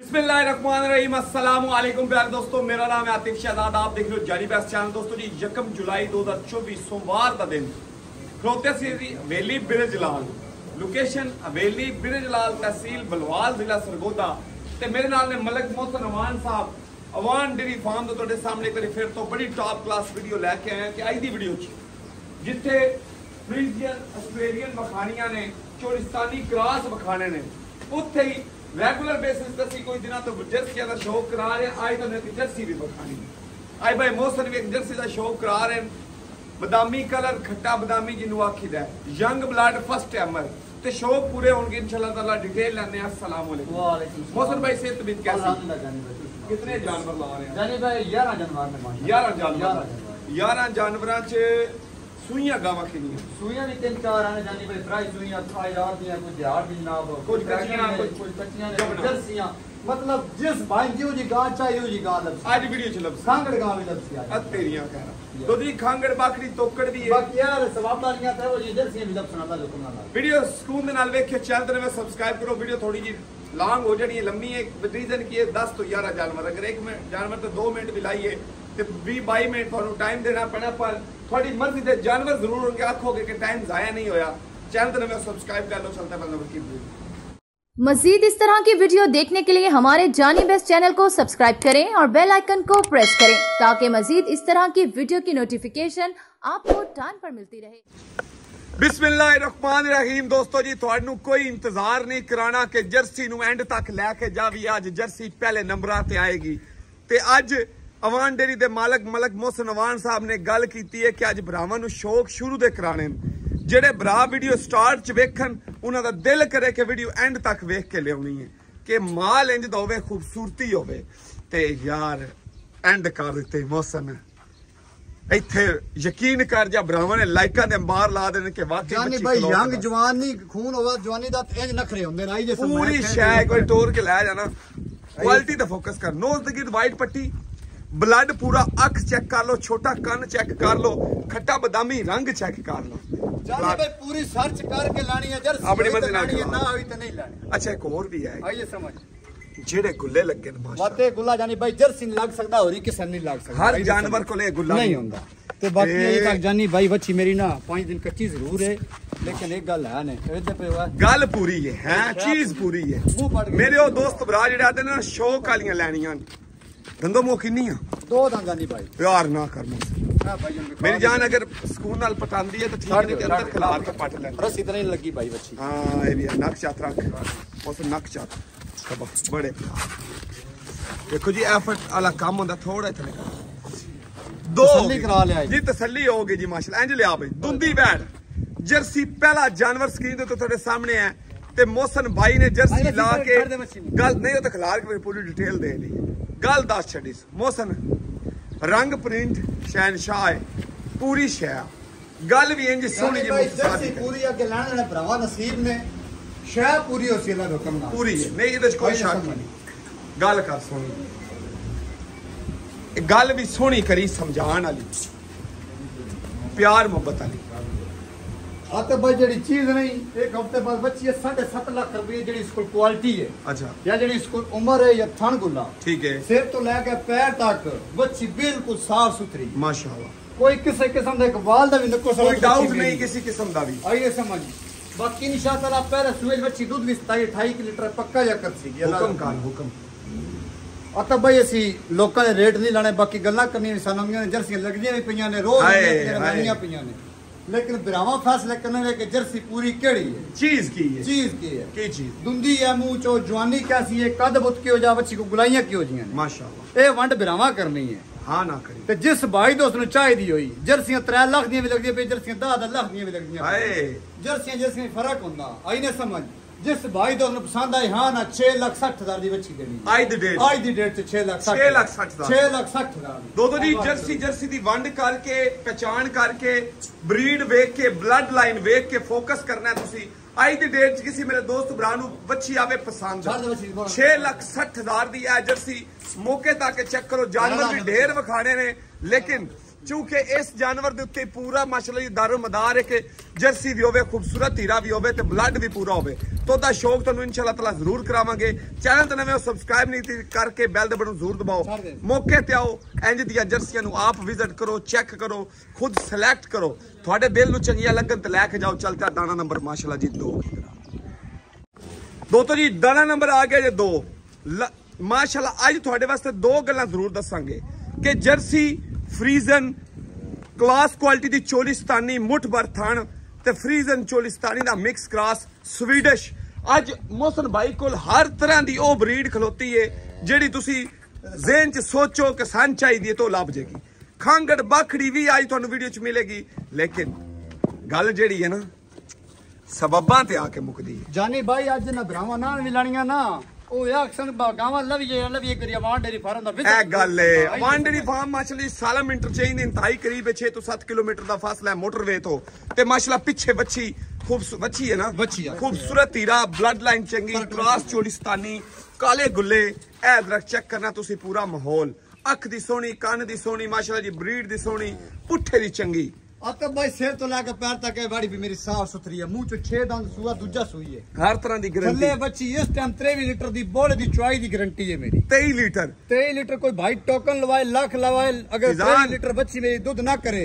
बिस्मिल्लाहिर्रहमानिर्रहीम अस्सलाम वालेकुम प्यारे दोस्तों मेरा नाम है आतिफ शहजाद आप देख रहे हो जारी बेस्ट चैनल दोस्तों जी यकम जुलाई 2024 सोमवार का दिन खरोते सी हवेली बिरज लाल लोकेशन हवेली बिरज लाल तहसील बलवाल ਜ਼ਿਲ੍ਹਾ ਸਰਗੋਦਾ ਤੇ ਮੇਰੇ ਨਾਲ ਨੇ ਮਲਕ ਮੋਹਸਨ ਅਮਾਨ ਸਾਹਿਬ ਅਵਾਨ ਡੇਰੀ ਫਾਰਮ ਤੋਂ ਤੁਹਾਡੇ ਸਾਹਮਣੇ ਇੱਕ ਵਾਰੀ ਫਿਰ ਤੋਂ ਬੜੀ ਟਾਪ ਕਲਾਸ ਵੀਡੀਓ ਲੈ ਕੇ ਆਏ ਹਾਂ ਕਿ ਅੱਜ ਦੀ ਵੀਡੀਓ 'ਚ ਜਿੱਥੇ ਫ੍ਰੀਜ਼ੀਅਨ ਆਸਟ੍ਰੇਲੀਅਨ ਮਖਾਣੀਆਂ ਨੇ ਚੋਲਿਸਤਾਨੀ ਕ੍ਰਾਸ ਮਖਾਣੇ ਨੇ ਉੱਥੇ ਹੀ ਰੈਗੂਲਰ ਬੇਸਿਸ ਤੇ ਅਸੀਂ ਕੋਈ ਦਿਨਾਂ ਤੋਂ ਜਰਸੀਆਂ ਦਾ ਸ਼ੌਕ ਕਰਾ ਰਹੇ ਅੱਜ ਤਾਂ ਇੱਕ ਜਰਸੀ ਵੀ ਵਿਖਾਣੀ ਅੱਜ ਭਾਈ ਮੋਸਨ ਵੀ ਇੱਕ ਜਰਸੀ ਦਾ ਸ਼ੌਕ ਕਰਾ ਰਹੇ ਬਦਾਮੀ ਕਲਰ ਖੱਟਾ ਬਦਾਮੀ ਜਿਹਨੂੰ ਆਖੀਦਾ ਯੰਗ ਬਲੱਡ ਫਸਟ ਐਮਰ ਤੇ ਸ਼ੌਕ ਪੂਰੇ ਹੋਣਗੇ ਇਨਸ਼ਾਅੱਲਾ ਤਾਲਾ ਡਿਟੇਲ ਲੈਣੇ ਆ ਅਸਲਾਮ ਵਾਲੇਕੁਮ ਵਾਲੇਕੁਮ ਮੋਸਨ ਭਾਈ ਸਿਹਤ ਵੀ ਕੈਸੀ? ਕਿਤਨੇ ਜਾਨਵਰ ਲਾ ਰਹੇ ਆ? ਜਾਨੀ ਭਾਈ 11 ਜਾਨਵਰ ਨੇ ਮਾਸ਼ਾ 11 ਜਾਨਵਰ 11 ਜਾਨਵਰਾਂ 'ਚ ਸੂਈਆਂ ਗਾਵਾ ਖੇਡੀਆਂ। ਸੂਈਆਂ ਵੀ ਤਿੰਨ ਚਾਰ ਆਣੇ ਜਾਨੀ ਬਈ ਫਰਾਈ ਸੂਈਆਂ ਆਇਦਾਰ ਦੀਆਂ ਕੋਈ ਦਿਹਾੜ ਦੀ ਨਾਬ ਕੁਝ ਕੱਚੀਆਂ ਕੁਝ ਕੱਚੀਆਂ ਨੇ ਜਰਸੀਆਂ। ਮਤਲਬ ਜਿਸ ਭਾਈ ਜੀ ਗਾਂ ਚਾਹੀ ਉਹਦੀ ਗਾਂ ਲਬਸ। ਅੱਜ ਵੀਡੀਓ ਚ ਲਬਸ। ਖਾਂਗੜ ਗਾਂ ਵੀ ਲਬਸ ਆ ਤੇਰੀਆਂ ਕਹਿ ਰਹਾ ਤੋਦੀ ਖਾਂਗੜ ਬਾਖੜੀ ਤੋਕੜ ਵੀ ਹੈ ਬਾਕੀ ਯਾਰ ਸਵਾਬਾਲੀਆਂ ਤੇ ਉਹ ਜਰਸੀਆਂ ਵੀ ਲਬਸ ਨਾਲ ਲੋਕਾਂ ਨਾਲ। ਵੀਡੀਓ ਸਕੂਨ ਦੇ ਨਾਲ ਵੇਖਿਓ ਚੈਨਲ ਤੇ ਮੈਂ ਸਬਸਕ੍ਰਾਈਬ ਕਰੋ। ਵੀਡੀਓ ਥੋੜੀ ਜੀ ਲਾਂਗ ਹੋ ਜਾਣੀ ਹੈ ਲੰਮੀ ਹੈ ਰੀਜ਼ਨ ਕੀ ਹੈ 10 ਤੋਂ 11 ਜਾਨਵਰ। ਅਗਰ ਇੱਕ ਜਾਨਵਰ ਤੇ 2 ਮਿੰਟ ਵੀ ਲਾਈਏ ਤੇ 20 22 ਮਿੰਟ ਤੁਹਾਨੂੰ ਟਾਈਮ ਦੇਣਾ ਪੈਣਾ ਪਰ ਤੁਹਾਡੀ ਮਰਜ਼ੀ ਦੇ ਜਾਨਵਰ ਜ਼ਰੂਰ ਹੋਣਗੇ ਆਖੋਗੇ ਕਿ ਟਾਈਮ ਜ਼ਾਇਆ ਨਹੀਂ ਹੋਇਆ ਚੈਨਲ ਤੇ ਨਵੇਂ ਸਬਸਕ੍ਰਾਈਬ ਕਰ ਲਓ ਚਲਤਾ ਪਹਿਲਾਂ ਵਕੀ मजीद इस तरह की वीडियो देखने के लिए हमारे जानी बेस्ट चैनल को सब्सक्राइब करें और बेल आइकन को प्रेस करें ताकि मजीद इस तरह की वीडियो की नोटिफिकेशन आपको टाइम पर मिलती रहे ਬਿਸਮਿਲ੍ਲਾਹਿਰਰਹਿਮਾਨਿਰਰਹੀਮ ਦੋਸਤੋ ਜੀ ਤੁਹਾਨੂੰ ਕੋਈ ਇੰਤਜ਼ਾਰ ਨਹੀਂ ਕਰਾਣਾ ਕਿ ਜਰਸੀ ਨੂੰ ਐਂਡ ਤੱਕ ਲੈ ਕੇ ਜਾਵੀ ਅੱਜ ਜਰਸੀ ਪਹਿਲੇ ਨੰਬਰਾਂ ਤੇ ਆਏਗੀ ਤੇ ਅੱਜ ਅਵਾਨ ਡੇਰੀ ਦੇ ਮਾਲਕ ਮਲਕ ਮੋਹਸਨ ਅਵਾਨ ਸਾਹਿਬ ਨੇ ਗੱਲ ਕੀਤੀ ਹੈ ਕਿ ਅੱਜ ਭਰਾਵਾਂ ਨੂੰ ਸ਼ੌਕ ਸ਼ੁਰੂ ਦੇ ਕਰਾਣੇ ਜਿਹੜੇ ਭਰਾ ਵੀਡੀਓ ਸਟਾਰਟ ਚ ਵੇਖਣ ਉਹਨਾਂ ਦਾ ਦਿਲ ਕਰੇ ਕਿ ਵੀਡੀਓ ਐਂਡ ਤੱਕ ਵੇਖ ਕੇ ਲਿਆਉਣੀ ਹੈ। ਕਿ ਮਾਲ ਇੰਜ ਦਾ ਹੋਵੇ ਖੂਬਸੂਰਤੀ ਹੋਵੇ। ਤੇ ਯਾਰ ਐਂਡ ਕਰ ਦਿੱਤੇ ਮੋਹਸਨ। ਇੱਥੇ ਯਕੀਨ ਕਰ ਜਾ ਭਰਾਵਾਂ ਨੇ ਲਾਈਕਾਂ ਦੇ ਮਾਰ ਲਾ ਦੇਣ ਕਿ ਵਾਕਈ ਜਾਨੀ ਭਾਈ ਯੰਗ ਦਾ। ਜਵਾਨ ਨਹੀਂ ਖੂਨ ਹੋਵਾ ਜਵਾਨੀ ਦਾ ਇੰਜ ਨਖਰੇ ਹੁੰਦੇ ਨੇ। ਜੇ ਪੂਰੀ ਸ਼ੈ ਕੋਈ ਟੋਰ ਕੇ ਲੈ ਜਾਣਾ। ਕੁਆਲਿਟੀ ਤੇ ਫੋਕਸ ਕਰ। ਨੋਜ਼ ਦੇ ਗਿਰ ਵਾਈਟ ਪੱਟੀ। ਬਲੱਡ ਪੂਰਾ ਅੱਖ ਚੈੱਕ ਕਰ ਲਓ ਛੋਟਾ ਕੰਨ ਚੈੱਕ ਕਰ ਲਓ ਖੱਟਾ ਬਦਾਮੀ ਰੰਗ ਚੈੱਕ ਕਰ ਲਓ। ਜਾਨੀ ਭਾਈ ਪੂਰੀ ਸਰਚ ਕਰਕੇ ਲਾਣੀ ਹੈ ਜਰਸੀ ਆਪਣੀ ਮਰਜ਼ੀ ਨਾਲ। ਨਾ ਹੋਈ ਤਾਂ ਨਹੀਂ ਲਾਣੀ। ਅੱਛਾ ਇੱਕ ਹੋਰ ਵੀ ਹੈ। ਆਈ ਜੇ ਸਮਝ। ਜਿਹੜੇ ਗੁੱਲੇ ਲੱਗੇ ਨੇ ਮਾਸ਼ਾ ਵਾਤੇ ਗੁੱਲਾ ਜਾਨੀ ਭਾਈ ਜਰਸੀ ਨਹੀਂ ਲੱਗ ਸਕਦਾ ਹੋਰੀ ਕਿਸੇ ਨਹੀਂ ਲੱਗ ਸਕਦਾ। ਹਰ ਜਾਨਵਰ। ਕੋਲੇ ਗੁੱਲਾ ਨਹੀਂ ਹੁੰਦਾ। ਤੇ ਬਾਕੀ ਇਹ ਤੱਕ ਜਾਨੀ ਭਾਈ ਵੱਛੀ ਮੇਰੀ ਨਾ 5 ਦਿਨ ਕੱਚੀ ਜ਼ਰੂਰ ਹੈ। ਲੇਕਿਨ ਇੱਕ ਗੱਲ ਹੈ ਨੇ ਇਹਦੇ ਪੇ ਹੋਇਆ ਗੱਲ ਪੂਰੀ ਹੈ ਹੈ? ਚੀਜ਼ ਪੂਰੀ ਹੈ। ਮੇਰੇ ਉਹ ਦੋਸਤ ਭਰਾ ਜਿਹੜੇ ਆਦੇ ਨਾ ਸ਼ੌਕ ਵਾਲੀਆਂ ਲੈਣੀਆਂ ਦੰਦੋ ਮੋ ਕਿੰਨੀਆਂ ਦੋ ਦਾ ਜਾਨੀ ਭਾਈ। ਪਿਆਰ ਨਾ ਕਰ ਅੰਦਰ ਮੇਰੀ ਜਾਨ ਅਗਰ ਸਕੂਨ ਨਾਲ ਪਟਾਂਦੀ ਹੈ ਤਾਂ ਠੀਕ ਨਹੀਂ ਤੇ ਅੰਦਰ ਖਿਲਾਰ ਕੇ ਪਟ ਲੈ ਰਸੀ ਤਾਂ ਨਹੀਂ ਲੱਗੀ ਭਾਈ ਵੱਛੀ ਹਾਂ ਇਹ ਵੀ ਨੱਕ ਚਾਤ ਰੱਖ। ਉਸ ਨੱਕ ਚਾਤ ਕਬਾ ਬੜੇ। ਦੇਖੋ ਜੀ ਐਫਰਟ ਵਾਲਾ ਕੰਮ ਹੁੰਦਾ ਥੋੜਾ ਇਤਨੇ ਦੋ ਤਸੱਲੀ। ਕਰਾ ਲਿਆ ਜੀ। ਜੀ ਤਸੱਲੀ ਹੋ ਗਈ ਜੀ ਮਾਸ਼ਾਅੱਲਾ। ਇੰਜ ਲਿਆ ਬਈ। ਦੁੰਦੀ ਬੈਠ। ਜਰਸੀ ਪਹਿਲਾ ਜਾਨਵਰ ਸਕਰੀਨ ਦੇ ਉੱਤੇ ਤੁਹਾਡੇ ਸਾਹਮਣੇ ਹੈ। ਤੇ ਮੋਹਸਨ ਬਾਈ ਨੇ ਜਰਸੀ ਲਾ ਕੇ। ਗੱਲ ਨਹੀਂ ਉਹ ਤਾਂ ਖਿਲਾਰ ਕੇ ਪੂਰੀ ਡਿਟੇਲ ਦੇ ਲਈ। ਗੱਲ ਦੱਸ ਛੱਡੀ ਸੀ। ਮੋਹਸਨ ਰੰਗ ਪ੍ਰਿੰਟ ਸ਼ਹਿਨशाह ਹੈ ਪੂਰੀ ਸ਼ੈ ਗੱਲ ਵੀ ਇੰਜ ਸੋਹਣੀ ਜਾਨੀ ਜੀ ਭਾਈ ਮੁਖਤਸਰ ਜਰਸੀ ਪੂਰੀ ਅੱਗੇ ਲੈਣ ਵਾਲੇ ਭਰਾਵਾ ਨਸੀਬ ਨੇ। ਸ਼ੈ ਪੂਰੀ ਹੋ ਸੀ ਅੱਲਾ ਦੇ ਹੁਕਮ ਨਾਲ। ਪੂਰੀ ਹੈ। ਨਹੀਂ ਇਹਦੇ ਚ ਕੋਈ ਸ਼ੱਕ। ਨਹੀਂ। ਗੱਲ ਕਰ ਸੋਹਣੀ। ਇਹ ਗੱਲ ਵੀ ਸੋਹਣੀ ਕਰੀ ਸਮਝਾਣ ਵਾਲੀ। ਪਿਆਰ ਮੁਹੱਬਤ ਵਾਲੀ। ਆ ਤੇ ਜਿਹੜੀ ਚੀਜ਼ ਨਹੀਂ ਇੱਕ ਹਫ਼ਤੇ ਬਾਅਦ ਬੱਚੀ ਹੈ 7.5 ਲੱਖ ਰੁਪਏ ਜਿਹੜੀ ਇਸ ਕੋਲ ਕੁਆਲਿਟੀ ਹੈ। ਅੱਛਾ। ਜਾਂ ਜਿਹੜੀ ਇਸ ਕੋਲ ਉਮਰ ਹੈ ਜਾਂ ਥਣ ਗੁੱਲਾ। ਠੀਕ ਹੈ। ਸਿਰ ਤੋਂ ਲੈ ਕੇ ਪੈਰ ਤੱਕ ਬੱਚੀ ਬਿਲਕੁਲ ਸਾਫ਼ ਸੁਥਰੀ। ਮਾਸ਼ਾਅੱਲਾ। ਕੋਈ ਕਿਸੇ ਕਿਸਮ ਦਾ ਇੱਕ ਵਾਲ ਦਾ ਵੀ ਨਕੋ ਕੋਈ ਡਾਊਟ ਨਹੀਂ ਕਿਸੇ ਕਿਸਮ ਦਾ ਵੀ। ਆਈਏ ਸਮਝ। ਬਾਕੀ ਇਨਸ਼ਾ ਅੱਲਾਹ ਪਹਿਲੇ ਸੂਏ ਬੱਚੀ ਦੁੱਧ ਵੀ 27 28 ਲੀਟਰ ਪੱਕਾ ਜਾ ਕਰ ਸੀ ਹੁਕਮ ਕਰ ਹੁਕਮ। ਆ ਤਾਂ ਬਈ ਅਸੀਂ ਲੋਕਾਂ ਦੇ ਰੇਟ ਨਹੀਂ ਲਾਣੇ ਬਾਕੀ ਗੱਲਾਂ ਕਰਨੀਆਂ ਸਾਨੂੰ ਜਰਸੀਆਂ ਲੱਗਦੀਆਂ ਵੀ ਪਈਆਂ ਨੇ ਰੋਜ਼ ਹਾਏ, ਦੀਆਂ ਹਾਏ। ਨਵੀਆਂ ਪਈਆਂ ਨੇ। ਲੇਕਿਨ ਬਰਾਵਾ ਫੈਸਲੇ ਕਰਨੇ ਨੇ ਕਿ ਜਰਸੀ ਪੂਰੀ ਕਿਹੜੀ ਹੈ ਚੀਜ਼ ਕੀ ਹੈ ਚੀਜ਼ ਕੀ ਹੈ ਕੀ ਚੀਜ਼ ਦੁੰਦੀ ਹੈ ਮੂੰਹ ਚੋ ਜਵਾਨੀ ਕੈਸੀ ਹੈ ਕੱਦ ਬੁੱਤ ਕਿਉਂ ਜਾ ਬੱਚੀ ਕੋ ਗੁਲਾਈਆਂ ਕਿਉਂ ਜੀਆਂ ਨੇ ਮਾਸ਼ਾਅੱਲਾ ਇਹ ਵੰਡ ਬਰਾਵਾ ਕਰਨੀ ਹੈ ਹਾਂ ਨਾ ਕਰੀ ਤੇ ਜਿਸ ਭਾਈ ਦੋਸਤ ਨੂੰ ਚਾਹੀਦੀ ਹੋਈ ਜਰਸੀਆਂ 3 ਲੱਖ ਦੀਆਂ ਵੀ ਲੱਗਦੀਆਂ ਪਈ ਜਰਸੀਆਂ 10 ਲੱਖ ਦੀਆਂ ਵੀ ਲੱਗਦੀਆਂ ਪਈਆਂ। ਹਾਏ ਜਰਸੀਆਂ ਜਰਸੀਆਂ ਫ਼ਰਕ ਹੁੰਦਾ ਆਈ ਨੇ ਸਮਝ ਜਿਸ ਭਾਈ ਦੋਸਤ ਨੂੰ ਪਸੰਦ ਆਈ ਹਾਂ ਨਾ 6 ਲੱਖ 60 ਹਜ਼ਾਰ ਦੀ ਬੱਚੀ ਦੇਣੀ ਅੱਜ ਦੀ ਡੇਟ ਅੱਜ ਦੀ ਡੇਟ 'ਚ 6 ਲੱਖ 6 ਲੱਖ 60 ਹਜ਼ਾਰ। 6 ਲੱਖ 60 ਹਜ਼ਾਰ ਦੀ। ਦੋ ਦੋ ਜੀ ਜਰਸੀ ਜਰਸੀ ਦੀ ਵੰਡ ਕਰਕੇ ਪਹਿਚਾਨ ਕਰਕੇ ਬਰੀਡ ਵੇਖ ਕੇ ਬਲੱਡ ਲਾਈਨ ਵੇਖ ਕੇ ਫੋਕਸ ਕਰਨਾ ਤੁਸੀਂ। ਅੱਜ ਦੀ ਡੇਟ 'ਚ ਕਿਸੇ ਮੇਰੇ ਦੋਸਤ ਭਰਾ ਨੂੰ ਬੱਚੀ ਆਵੇ ਪਸੰਦ। ਛੱਡ ਦੇ ਬੱਚੀ ਦੀ, ਬੋਲ। 6 ਲੱਖ 60 ਹਜ਼ਾਰ ਦੀ ਹੈ ਜਰਸੀ ਮੌਕੇ ਤੱਕ ਚੈੱਕ ਕਰੋ। ਜਾਨਵਰ ਵੀ ਢੇਰ ਵਿਖਾਣੇ ਨੇ। ਲੇਕਿਨ ਚੂੰਕਿ ਇਸ ਜਾਨਵਰ ਦੇ ਉੱਤੇ ਪੂਰਾ ਮਾਸ਼ਾਅੱਲਾ ਜੀ ਦਾਰੋ ਮਦਾਰ ਹੈ ਕਿ ਜਰਸੀ ਵੀ ਹੋਵੇ ਖੂਬਸੂਰਤ ਹੀਰਾ ਵੀ ਹੋਵੇ ਤੇ ਬਲੱਡ ਵੀ ਪੂਰਾ ਹੋਵੇ। ਤੋਦਾ ਸ਼ੌਕ ਤੁਹਾਨੂੰ ਇਨਸ਼ਾਅੱਲਾ ਤਾਲਾ ਜ਼ਰੂਰ ਕਰਾਵਾਂਗੇ। ਚੈਨਲ ਤੇ ਨਵੇਂ ਸਬਸਕ੍ਰਾਈਬ ਨਹੀਂ ਤੇ ਕਰਕੇ ਬੈਲ ਦੇ ਬਟਨ ਜ਼ਰੂਰ ਦਬਾਓ। ਦੇ। ਮੌਕੇ ਤੇ ਆਓ ਇੰਜ ਦੀਆਂ ਜਰਸੀਆਂ ਨੂੰ ਆਪ ਵਿਜ਼ਿਟ ਕਰੋ ਚੈੱਕ ਕਰੋ ਖੁਦ ਸਿਲੈਕਟ ਕਰੋ। ਤੁਹਾਡੇ ਦਿਲ ਨੂੰ ਚੰਗੀਆਂ ਲੱਗਣ ਤੇ ਲੈ ਕੇ ਜਾਓ। ਚਲਤਾ ਦਾਣਾ ਨੰਬਰ ਮਾਸ਼ਾਅੱਲਾ ਜੀ 2 ਦੋਸਤੋ ਜੀ ਦਾਣਾ ਨੰਬਰ ਆ ਗਿਆ ਜੇ 2 ਮਾਸ਼ਾਅੱਲਾ ਅੱਜ ਤੁਹਾਡੇ ਵਾਸਤੇ ਦੋ ਗੱਲਾਂ ਜ਼ਰੂਰ ਦੱਸਾਂਗੇ ਕਿ ਜਰਸੀ ਫਰੀਜ਼ਨ ਕਲਾਸ ਕੁਆਲਿਟੀ ਦੀ ਚੋਲਿਸਤਾਨੀ ਮੁੱਠ ਭਰ ਥਣ ਤੇ ਫਰੀਜ਼ਨ ਚੋਲਿਸਤਾਨੀ ਦਾ ਮਿਕਸ ਕ੍ਰਾਸ ਸਵੀਡਿਸ਼। ਅੱਜ ਮੋਹਸਨ ਬਾਈ ਕੋਲ ਹਰ ਤਰ੍ਹਾਂ ਦੀ ਉਹ ਬਰੀਡ ਖਲੋਤੀ ਏ, ਜਿਹੜੀ ਤੁਸੀਂ ਜ਼ਿਹਨ 'ਚ ਸੋਚੋ ਕਿ ਸਾਨੂੰ ਚਾਹੀਦੀ ਹੈ ਤਾਂ ਉਹ ਲੱਭ ਜੇਗੀ। ਖਾਂਗੜ ਬਾਖੜੀ ਵੀ ਅੱਜ ਤੁਹਾਨੂੰ ਵੀਡੀਓ 'ਚ ਮਿਲੇਗੀ, ਲੇਕਿਨ ਗੱਲ ਜਿਹੜੀ ਹੈ ਨਾ, ਸਬਬਾਂ ਤੇ ਆ ਕੇ ਮੁੱਕਦੀ ਹੈ ਜਾਨੀ ਭਾਈ, ਅੱਜ ਨਾ ਭਰਾਵਾਂ ਨਾਲ ਵੀ ਲੜੀਆਂ ਨਾ। ਉਹ ਅਕਸਰ ਗਾਵਾਂ ਲਵੀ ਜੇ ਲਵੀ ਕਰੀ ਆਵਾਂ ਡੇਰੀ ਫਾਰਮ ਦਾ ਵਿੱਚ ਇਹ ਗੱਲ ਏ। ਵਾਂਡਰੀ ਫਾਰਮ ਮਾਸ਼ਾਅੱਲਾ ਸਾਲਮ ਇੰਟਰਚੇਂਜ ਦੀ ਇੰਤਹਾਈ ਕਰੀਬ 6 ਤੋਂ 7 ਕਿਲੋਮੀਟਰ ਦਾ ਫਾਸਲਾ ਹੈ ਮੋਟਰਵੇ ਤੋਂ। ਤੇ ਮਾਸ਼ਾਅੱਲਾ ਪਿੱਛੇ ਬੱਚੀ ਖੂਬਸੂਰਤ ਬੱਚੀ ਹੈ ਨਾ? ਬੱਚੀ ਆ। ਖੂਬਸੂਰਤ ਹੀਰਾ ਬਲੱਡ ਲਾਈਨ ਚੰਗੀ ਕਲਾਸ ਚੋਲਿਸਤਾਨੀ ਕਾਲੇ ਗੁੱਲੇ। ਇਹ ਦਰਖਤ ਚੈੱਕ ਕਰਨਾ ਤੁਸੀਂ ਪੂਰਾ ਮਾਹੌਲ। ਅੱਖ ਦੀ ਸੋਹਣੀ ਕੰਨ ਦੀ ਸੋਹਣੀ ਮਾਸ਼ਾਅੱਲਾ ਜੀ ਬਰੀਡ ਦੀ ਸੋਹਣੀ ਪੁੱਠੇ ਦੀ ਚੰਗੀ। ਅਤਬ ਭਾਈ ਸਿਰ ਤੋਂ ਲੈ ਕੇ ਪੈਰ ਤੱਕ ਇਹ ਬਾੜੀ ਵੀ ਮੇਰੀ ਸਾਫ਼ ਸੁਥਰੀ ਹੈ ਮੂੰਹ ਚ 6 ਦੰਦ ਸੂਆ ਦੂਜਾ ਸੂਈ ਹੈ ਹਰ ਤਰ੍ਹਾਂ ਦੀ ਥੱਲੇ ਗਰੰਟੀ ਬੱਚੀ ਇਸ ਟਾਈਮ 23 ਲੀਟਰ ਦੀ ਬੋਲੇ ਦੀ ਚੁਆਈ ਦੀ ਗਾਰੰਟੀ ਹੈ ਮੇਰੀ 23 ਲੀਟਰ 23 ਲੀਟਰ ਕੋਈ ਭਾਈ ਟੋਕਨ ਲਵਾਏ ਲੱਖ ਲਵਾਏ ਅਗਰ ਕਿਸਾਨ। 23 ਲੀਟਰ ਬੱਚੀ ਮੇਰੀ ਦੁੱਧ ਨਾ ਕਰੇ